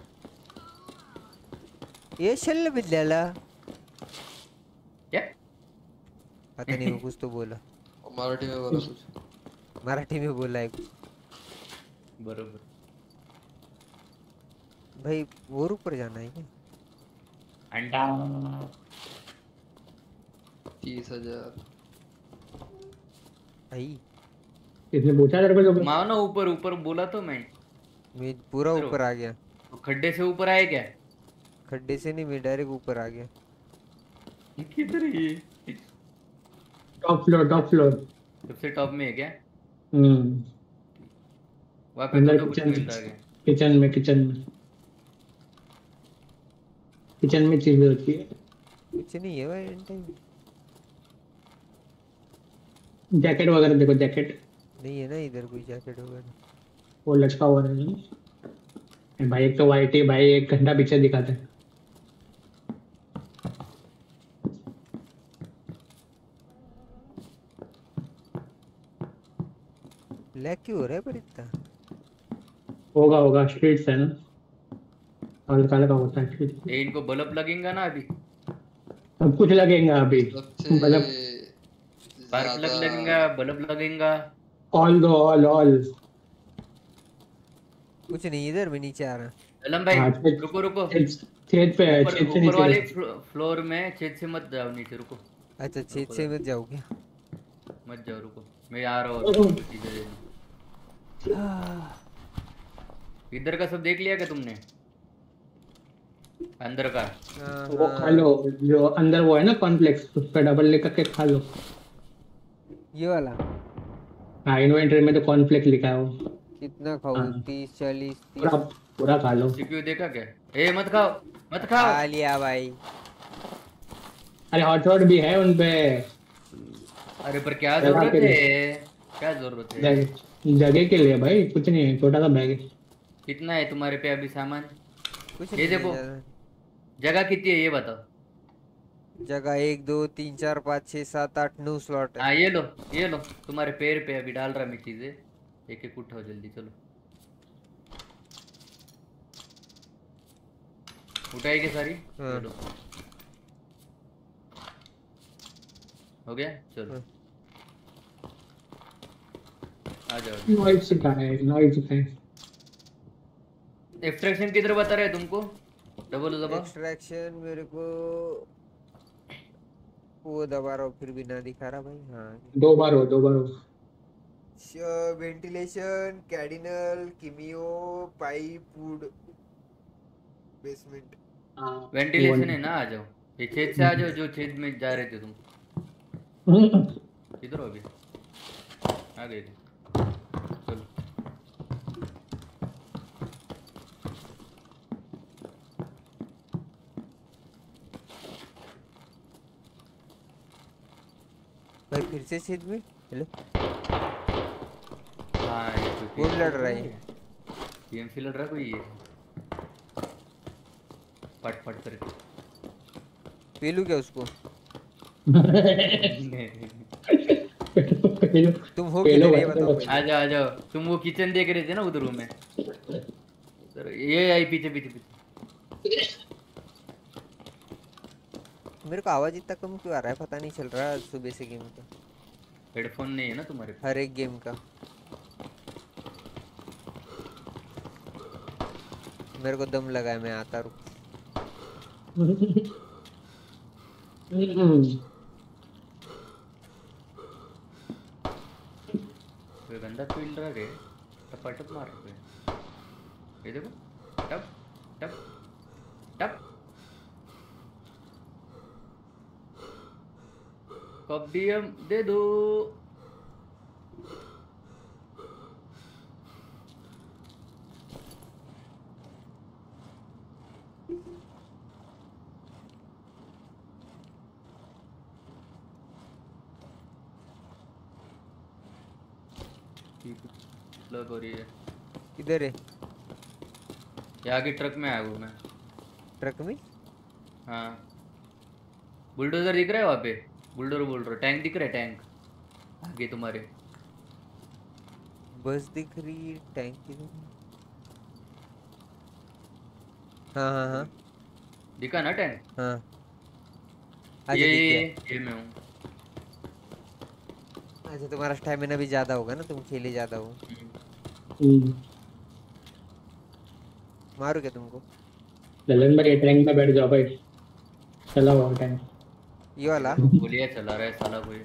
ये शल्य विद्यालय क्या? पता नहीं वो कुछ तो बोला। मराठी में बोला कुछ। मराठी में बोला है। बरोबर। भाई और ऊपर जाना है क्या? अंडा। तीस हज़ार। भाई। इसने पूछा तेरे को जो माओ ना ऊपर ऊपर बोला तो मैं। मैं पूरा। ऊपर आ गया। तो खड्डे से ऊपर आए क्या? खड्डे से नहीं मैं डायरेक्ट ऊपर आ गया। किधर है ये? टॉप फ्लोर टॉप फ्लोर सबसे टॉप में है क्या? हम्म। वहाँ पे अंदर तो कुछ मिलता है किचन में किचन में। किचन में चीज़ें होती है। कुछ नहीं है भाई टाइम जैकेट वगैरह देखो जैकेट। नहीं है ना इधर कोई जैकेट वगैरह? वो लटका हुआ है। भाई एक तो वाइट है भाई एक घंटा पीछे दिखाता है। लैग क्यों हो रहा है पर इतना? होगा होगा स्ट्रीट्स है ना। हल्का हल्का होता है। streets। ये इनको बल्ब लगेगा ना अभी? सब कुछ लगेगा अभी। मतलब स्पार्क प्लग लगेगा बल्ब लगेगा। ऑल दो ऑल ऑल। कुछ नहीं इधर मैं नीचे आ रहा लल्लम भाई हाँ, रुको रुको। छेद पे है छेद से ऊपर वाले फ्लोर में छेद से मत जाओ नीचे रुको। अच्छा छेद से मत जाओ क्या? मत जाओ रुको। मैं आ रहा हूँ इधर का सब देख लिया क्या तुमने? अंदर का। हाँ, वो खा लो जो अंदर वो है ना कॉर्नफ्लेक्स उस पर डबल लेकर के खा लो। ये वाला? हाँ इन्वेंटरी में तो कॉर्नफ्लेक्स लिखा है वो। कितना खाऊं? हाँ। तीस चालीस पूरा पूरा खा लो। सीपीयू देखा क्या? ए मत खाओ मत खाओ। खा लिया भाई। अरे हॉटस्पॉट भी है उन पे अरे पर क्या ज़रूरत है? क्या ज़रूरत है? जगह के लिए भाई कुछ नहीं है छोटा सा बैग कितना है तुम्हारे पे अभी सामान? कुछ ये देखो। जगह कितनी है ये बताओ जगह एक दो तीन चार पाँच छः सात आठ नौ स्लॉट है हाँ ये लो ये लो. तुम्हारे पैर पे अभी डाल रहा मैं चीज़ें. एक एक उठाओ जल्दी चलो. उठाएगी सारी? हाँ। लो. हो गया? चलो. हाँ। आ जाओ. नॉइज़ है नॉइज़ है एक्सट्रैक्शन किधर बता रहे हैं तुमको? डबल दबाओ एक्सट्रैक्शन मेरे को वो दबा रहा हूँ फिर भी ना दिखा रहा भाई हाँ। दो बार हो दो बार हो। वेंटिलेशन कैडिनल किमियो पाइप वुड बेसमेंट वेंटिलेशन है। ना आ जाओ। ये छेद से आ जाओ जो छेद में जा रहे थे तुम। किधर हो अभी? आ गए थे चलो भाई फिर से छेद में हेलो हाँ ये कौन लड़ रहा है। टीएमसी लड़ रहा है कोई ये? पट पट करके। पेलू क्या उसको? तुम हो किधर ये बताओ आ जाओ आ जाओ तुम वो किचन देख रहे थे ना उधर रूम में? उधर ये आई पीछे पीछे पीछे। मेरे को आवाज़ इतना कम क्यों आ रहा है? पता नहीं चल रहा सुबह से गेम का हेडफोन नहीं है ना तुम्हारे हर एक गेम का। मेरे को दम लगा है मैं आता रुक। कोई बंदा फ़ील्ड रहा रे टपाटप मार रहे ये देखो टप टप। कब्डियम दे दो लग हो रही है। किधर है। ये आगे ट्रक में आया हूँ मैं। ट्रक में? हाँ। बुलडोजर दिख रहा है वहाँ पे? बुलडोजर बोल रहा टैंक दिख रहा है टैंक? आगे तुम्हारे। बस दिख रही है टैंक किधर है? हाँ हाँ हाँ। दिखा ना टैंक? हाँ। ये ये मैं हूँ। अच्छा तुम्हारा स्टैमिना भी ज़्यादा होगा ना तुम खेले ज़्यादा हो। मारू क्या तुमको? ललन भाई टैंक में बैठ जाओ भाई। चला हुआ टैंक ये वाला। गोलियाँ चला रहा है साला कोई।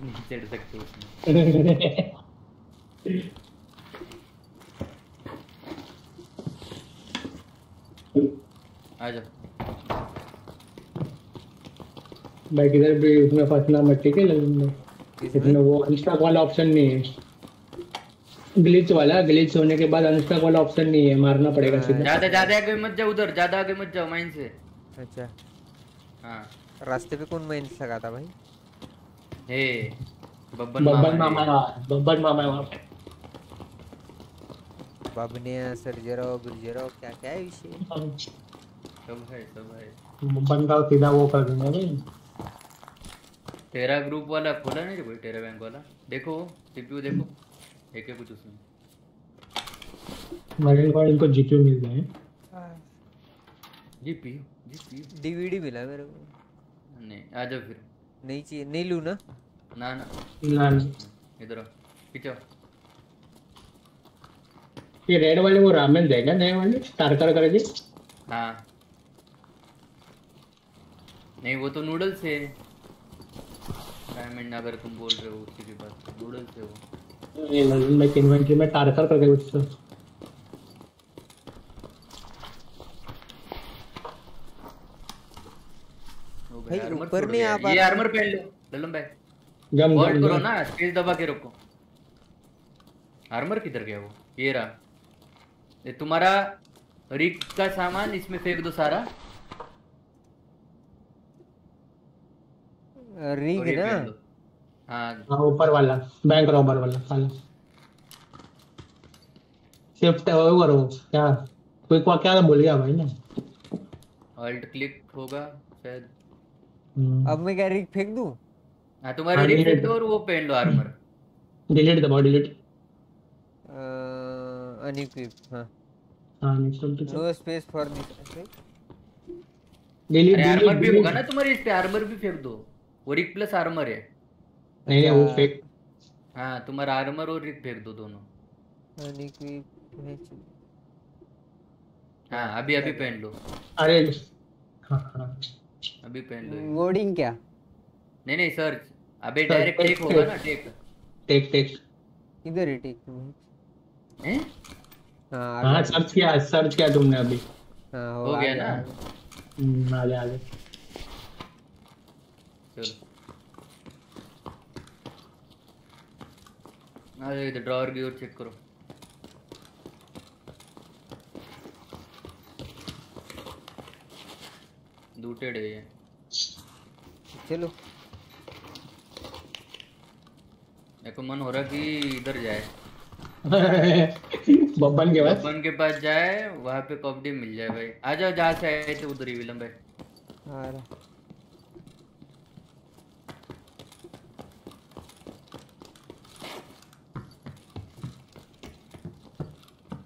नहीं चढ़ सकते उसमें। आ जाओ भाई किधर भी उसमें फंसना मत ठीक है ललन इसमें वो अनस्टॉक वाला ऑप्शन नहीं है। ग्लिच वाला ग्लिच होने के बाद अनस्टॉक वाला ऑप्शन नहीं है मारना पड़ेगा सीधा। ज़्यादा ज़्यादा आगे मत जाओ उधर ज़्यादा आगे मत जाओ माइन से। अच्छा। हाँ। रास्ते पे कौन माइंस लगा था भाई? हे बब्बन बब्बन मामा मामा बब्बन मामा वहाँ पे। बाबनिया सर्जराव बिरजराव क्या क्या है विषय? सब है सब है। बब्बन का सीधा वो कर दूँगा भाई। तेरा ग्रुप वाला खोला नहीं कोई तेरा बैंक वाला? देखो सीपीयू देखो। एक है कुछ उसमें? मरीन को इनको जीपीयू मिल गए हैं जीपीयू जीपीयू डीवीडी मिला मेरे को। नहीं आ जाओ फिर। नहीं चाहिए नहीं लूँ ना? ना ना। ना ना। इधर आओ पीछे ये रेड वाले वो रामेन देगा नए वाले? टारकर करके? हाँ। नहीं वो तो नूडल्स है। डायमंड अगर तुम बोल रहे हो उसी की बात नूडल्स है वो। भाई इन्वेंटरी में टारकर करके कुछ तो। भाई, ऊपर नहीं आ पा ये आर्मर पहन लो। भाई। वॉल्ट जम करो ना स्पेस दबा के रखो आर्मर किधर गया वो? ये रहा। ये तुम्हारा रिक का सामान इसमें फेंक दो सारा। रिग ना? हाँ। हाँ ऊपर वाला बैंक रॉबर वाला वाला शिफ्ट वो करो क्या? कोई को क्या भूल गया भाई ना ऑल्ट क्लिक होगा शायद हम्म। अब मैं क्या रिग फेंक दूँ? हाँ तुम्हारा हाँ, रिक फेंक दो और वो पहन लो आर्मर डिलीट दबाओ डिलीट अनइक्विप हाँ। हाँ नेक्स्ट तो। No space for this delete armour भी होगा ना तुम्हारे इस पे आर्मर भी फेंक दो। वो रिक प्लस आर्मर है। नहीं नहीं वो फेक हाँ तुम्हारा आर्मर और रिक फेंक दो दोनों। अनइक्विप हाँ अभी अभी पहन लो। अरे हाँ हाँ। अभी पहन लो वोडिंग क्या? नहीं नहीं सर्च अबे डायरेक्ट टेक होगा ना टेक टेक टेक इधर है ठीक हैं? हाँ हाँ सर्च किया सर्च किया तुमने अभी। हाँ हो गया ना? आ। हम्म, आ गया आ चलो। आ जाओ इधर ड्रॉअर की ओर चेक करो। लूटेड है ये। चलो। मेरे मन हो रहा कि इधर जाए। बब्बन के पास? बब्बन के पास जाए वहाँ पे कॉपडी मिल जाए भाई। आ जाओ जहाँ से आए थे उधर ही विलम भाई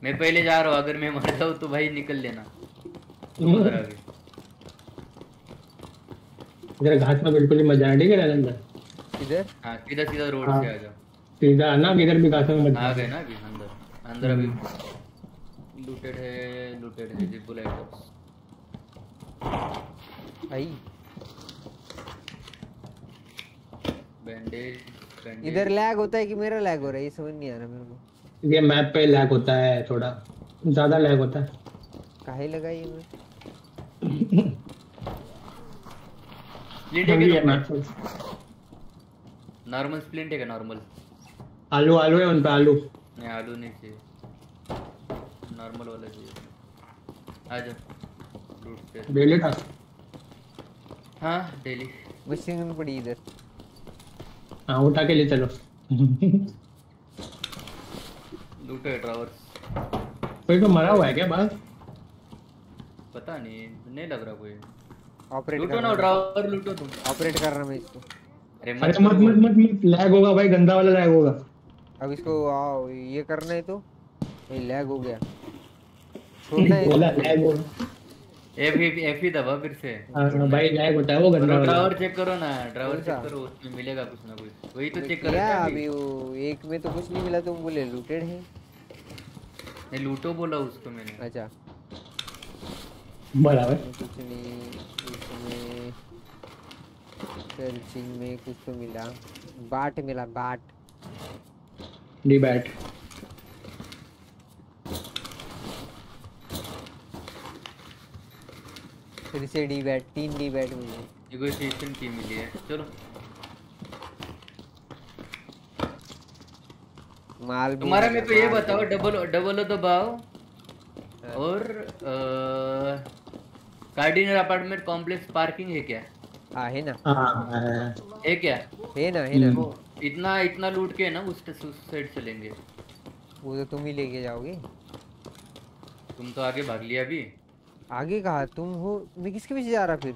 मैं पहले जा रहा हूँ अगर मैं मर जाऊँ तो भाई निकल लेना। गए इधर घाट में बिल्कुल ही मज़ा है ठीक है अंदर? इधर? हाँ सीधा सीधा रोड हाँ। से आ जाओ। सीधा आना इधर भी घाट में मज़ा आ गए ना अभी अंदर। अंदर अभी लूटेड है लूटेड है जिप बुलेट आई। बैंडेज बैंडेज इधर लैग होता है कि मेरा लैग हो रहा है? ये समझ नहीं आ रहा मेरे को। ये मैप पे लैग होता है थोड़ा। ज़्यादा लैग होता है। काहे लगाई मैं स्प्लिंट है है क्या मैप नॉर्मल स्प्लिंट है क्या नॉर्मल आलू आलू है उन पे आलू। नहीं आलू नहीं चाहिए। नॉर्मल वाला चाहिए। आ जाओ। लूट पे डेली था? हाँ डेली मशीन गन पड़ी इधर। हाँ उठा के ले चलो। लूटो है ड्रावर्स कोई तो मरा हुआ है क्या बाहर? पता नहीं नहीं लग रहा कोई। ऑपरेट लूटो ना रहा ड्रावर लूटो तुम। ऑपरेट कर रहा मैं इसको। अरे मत मत मत मत मत लैग होगा भाई गंदा वाला लैग होगा। अब इसको आओ ये करना है तो। ये लैग हो गया। छोड़ना है। बोला लैग होगा एफ़ ही एफ़ ही दबा फिर से। हाँ हाँ, भाई लैग होता है वो गंदा वाला। ड्रावर चेक करो ना ड्रावर कौन चेक करो उसमें मिलेगा कुछ ना कुछ। वही तो चेक कर रहा था अभी वो एक में तो कुछ नहीं मिला तुम बोले लूटेड है। नहीं लूटो बोला उसको मैंने। अच्छा। बराबर। कुछ नहीं इसमें सर्चिंग में कुछ तो मिला। बाट मिला बाट। डी बैट फिर से डी बैट तीन डी बैट मिले। नेगोशिएशन की मिली है। चलो। माल भी तुम्हारा मेरे को ये बताओ डबल डबल दबाओ हाँ। और कार्डिनल अपार्टमेंट कॉम्प्लेक्स पार्किंग है क्या? हाँ है ना। हाँ है क्या? है ना है ना। हम्म। इतना इतना लूट के ना उस साइड चलेंगे वो तो तुम ही लेके जाओगे। तुम तो आगे भाग लिया अभी। आगे कहा? तुम हो मैं किसके पीछे जा रहा फिर?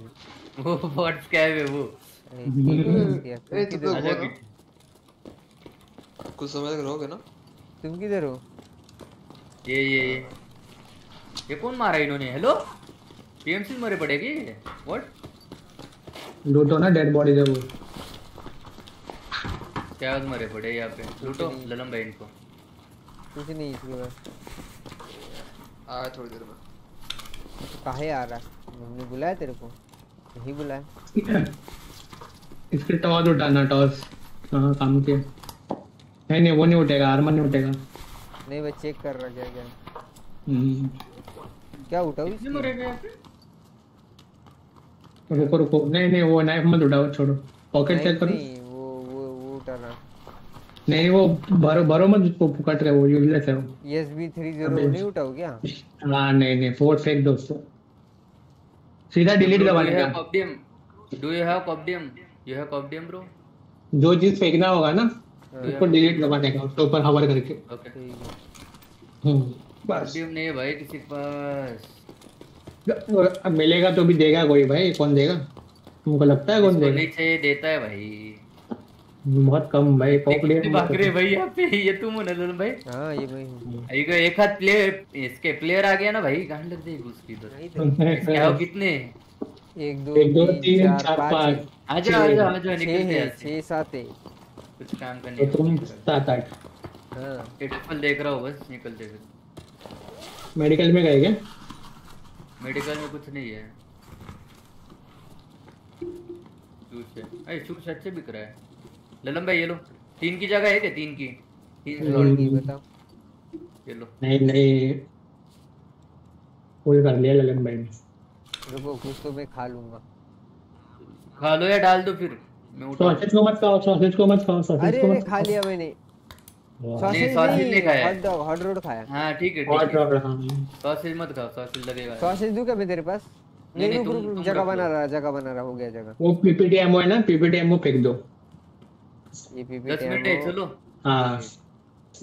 वो व्हाट्स क्या है वो। अरे तो तो? बोलो। कुछ समय तक रहोगे ना? तुम किधर हो? ये ये ये। ये कौन मारा इन्होंने? हेलो पीएमसी मरे पड़ेगी व्हाट लूटो ना डेड बॉडी है वो क्या मरे पड़े यहाँ पे? लूटो ललम भाई इनको। कुछ नहीं इसके पास। आया थोड़ी देर में। तो काहे आ रहा? है हमने बुलाया तेरे को? नहीं बुलाया। इसके टॉस उठाना टॉस। हाँ काम किया नहीं नहीं वो नहीं उठेगा आर्मर नहीं उठेगा। नहीं मैं चेक कर रहा क्या क्या? हम्म, क्या उठाऊ कितने मरे गए यहाँ पे? रुको रुको नहीं नहीं वो नाइफ मत उठाओ छोड़ो। पॉकेट चेक करो। नहीं वो वो वो उठा रहा। नहीं वो भरो भरो मत उसको फुकट रहे वो यूजलेस है वो। एस बी थ्री ज़ीरो नहीं उठाऊ क्या? हाँ नहीं नहीं फोर्ट फेंक दो उसको। सीधा डिलीट दबाने का। Copdium do you have copdium you have copdium bro जो चीज़ फेंकना होगा ना हाँ, उसको डिलीट दबाने का उसके ऊपर हवर करके। ओके हम्म, बस। नहीं है भाई किसी पास। और अब मिलेगा तो भी देगा कोई भाई कौन देगा? तुमको लगता है कौन देगा? नहीं चाहिए देता है भाई। बहुत कम भाई पॉपुलर भाग रहे भाई यहाँ पे? ये तुम हो ना ललन भाई। हाँ ये मैं हूँ। एक एक हाथ प्लेयर इसके प्लेयर आ गया ना भाई गांड लग जाएगी उसकी इधर तो इसके आओ कितने? एक दो एक दो तीन चार पाँच आजा आजा आजा निकलते है हैं छः सात है। कुछ काम करने तो तुम सात आठ हाँ ट्रिपल देख रहा हूँ बस निकलते फिर। मेडिकल में गए क्या? मेडिकल में कुछ नहीं है। अरे शुक्र सच से बिक रहा है। ललन भाई ये लो। तीन की जगह है क्या तीन की? तीन हम्म। slot नहीं बताओ। ये लो। नहीं नहीं। फुल कर लिया ललन भाई ने। रुको कुछ तो मैं खा लूँगा। खा लो या डाल दो फिर। सॉसेज को मत खाओ सॉसेज को मत खाओ सॉसेज को मत खा लिया मैंने। खाओ सॉसेज नहीं नहीं खाया। हॉट डॉग हॉट रोड खाया। हाँ ठीक है हॉट ठीक है। हाँ सॉसेज मत खाओ सॉसेज लगेगा। सॉसेज दूँ क्या मैं तेरे पास? नहीं नहीं, तुम- जगह बना रहा जगह बना रहा हो गया जगह। वो पीपीटी एमओ है ना पीपीटी एमओ फेंक दो। ये पीपीटी मिनट है चलो। हाँ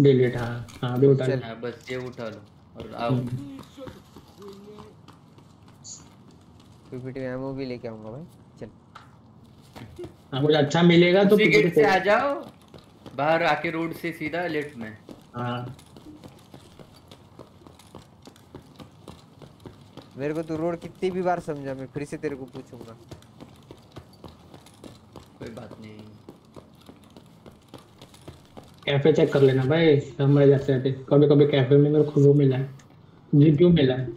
डिलीट हाँ हाँ अभी उठा लो हाँ बस ये उठा लो और आओ। पीपीटी एमओ भी लेके आऊँगा भाई। कुछ अच्छा मिलेगा तो गेट से आ जाओ बाहर आके रोड से सीधा लेफ़्ट में। हाँ। मेरे को तू रोड कितनी भी बार समझा मैं फिर से तेरे को पूछूँगा। कोई बात नहीं। कैफ़े चेक कर लेना भाई हमारे जाते जाते कभी कभी कैफ़े में मेरे को वो मिला है। जीपीयू मिला है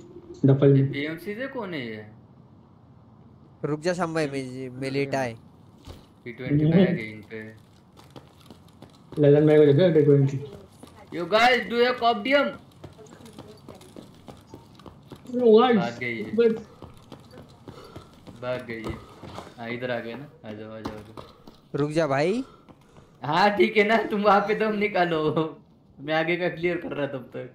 डफल में। पीएमसी से कौन है ये? रुक जा शाम भाई मैं मैं लेटा है पी ट्वेंटी है इन पे ललन भाई को देखो T twenty yo guys do you copdium भाग गई है भाग गई है हाँ इधर आ गए ना। आ जाओ आ जाओ रुक जा भाई। हाँ ठीक है ना। तुम वहाँ पे दम निकालो। मैं आगे का क्लियर कर रहा तब तक।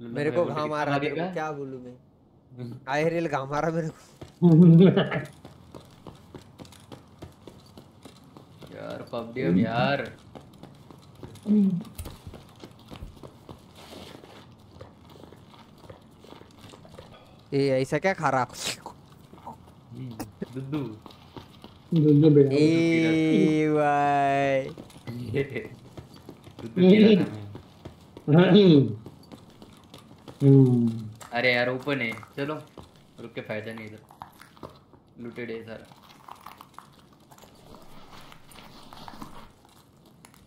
मेरे को घाम आ रहा का? क्या बोलूँ मैं? आए रेल घाम आ मेरे को। यार कॉपडियम यार। ए ऐसा क्या खा रहा? दुद्दू। दुद्दू बेटा। ए भाई। दुद्दू पी रहा हम्म। अरे यार ओपन है। चलो रुक के फ़ायदा नहीं इधर। लूटेड है सारा।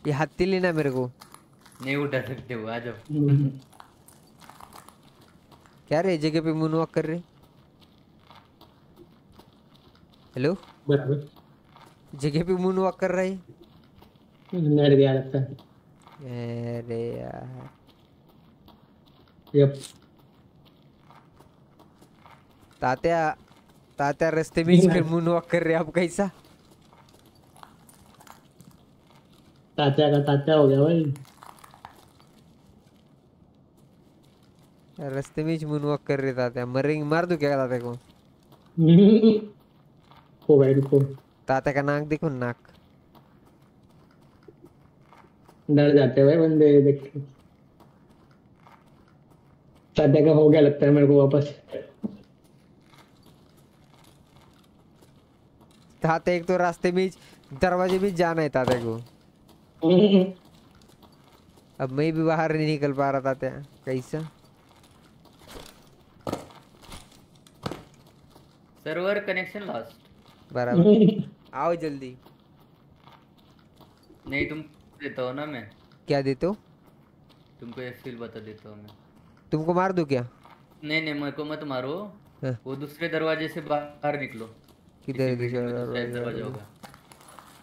ये हत्ती लेना मेरे को। नहीं उठा सकते हो आ जाओ। क्या रे जगह पे मून वॉक कर रहे? हेलो जगह पे मून वॉक कर रहा है? नेट गया लगता है। अरे यार। यप तात्या तात्या रास्ते में ही मून वॉक कर रहे अब कैसा तात्या का तात्या हो गया भाई रास्ते में ही मून वॉक कर रहे तात्या मरेंगे मार दो क्या तात्या को हो भाई रुको तात्या का नाक देखो नाक डर जाते हैं भाई बंदे देख के तात्या का हो गया लगता है मेरे को वापस तात्या एक तो रास्ते बीच दरवाजे बीच जाना है तात्या को। अब मैं भी बाहर नहीं निकल पा रहा तात्या कैसा? सर्वर कनेक्शन लॉस्ट बराबर। आओ जल्दी। नहीं तुम देता हो ना मैं? क्या देते हो? तुमको एक फील बता देता हूँ मैं। तुमको मार दूँ क्या? नहीं नहीं मेरे को मत मारो। हाँ। वो दूसरे दरवाजे से बाहर निकलो। किधर दरवाज़ा? होगा।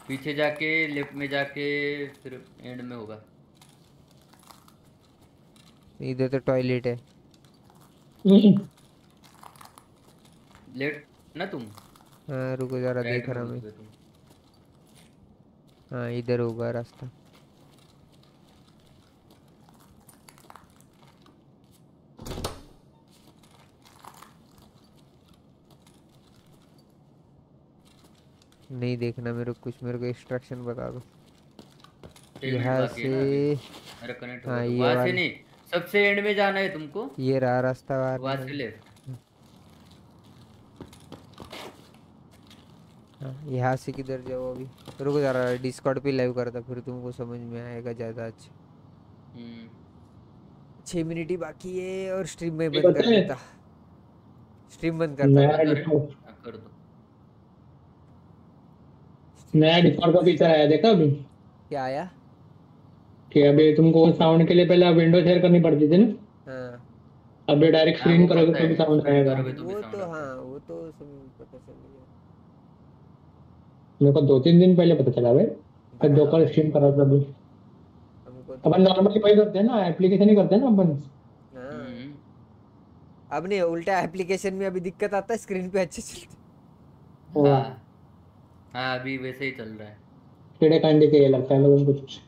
पीछे जाके लेफ़्ट में जाके फिर एंड में होगा। इधर तो टॉयलेट है। लेट ना तुम? हाँ रुको जरा देख रहा मैं हाँ इधर होगा रास्ता। नहीं देखना मेरे को कुछ मेरे को इंस्ट्रक्शन बता दो। यहाँ है। से मेरा कनेक्ट हाँ, ये वहाँ से नहीं सबसे एंड में जाना है तुमको। ये रहा रास्ता वहाँ से। लेफ़्ट हाँ, यहाँ से किधर जाओ अभी? रुको जरा डिस्कॉर्ड पे लाइव करता फिर तुमको समझ में आएगा ज़्यादा अच्छा। हम्म। छह मिनट ही बाकी है और स्ट्रीम में बंद कर देता। स्ट्रीम बंद करता। हाँ, कर दो। नया डिस्कॉर्ड का फीचर आया देखा अभी? क्या आया? कि अभी तुमको साउंड के लिए पहले विंडो शेयर करनी पड़ती थी ना? हाँ। अभी डायरेक्ट स्क्रीन करोगे तो भी साउंड आएगा। तो भी वो तो हाँ वो तो समझ पता चल गया। मेरे को दो तीन दिन पहले पता चला भाई। फिर दो कल स्ट्रीम करा था अभी। तो अपन नॉर्मली वही करते हैं ना एप्लीकेशन ही करते हैं ना अपन। हाँ। हम्म, अब नहीं उल्टा एप्लीकेशन में अभी दिक्कत आता है स्क्रीन पे अच्छे चलते हाँ अभी वैसे ही चल रहा है। कीड़े कांडे के लगता है को कुछ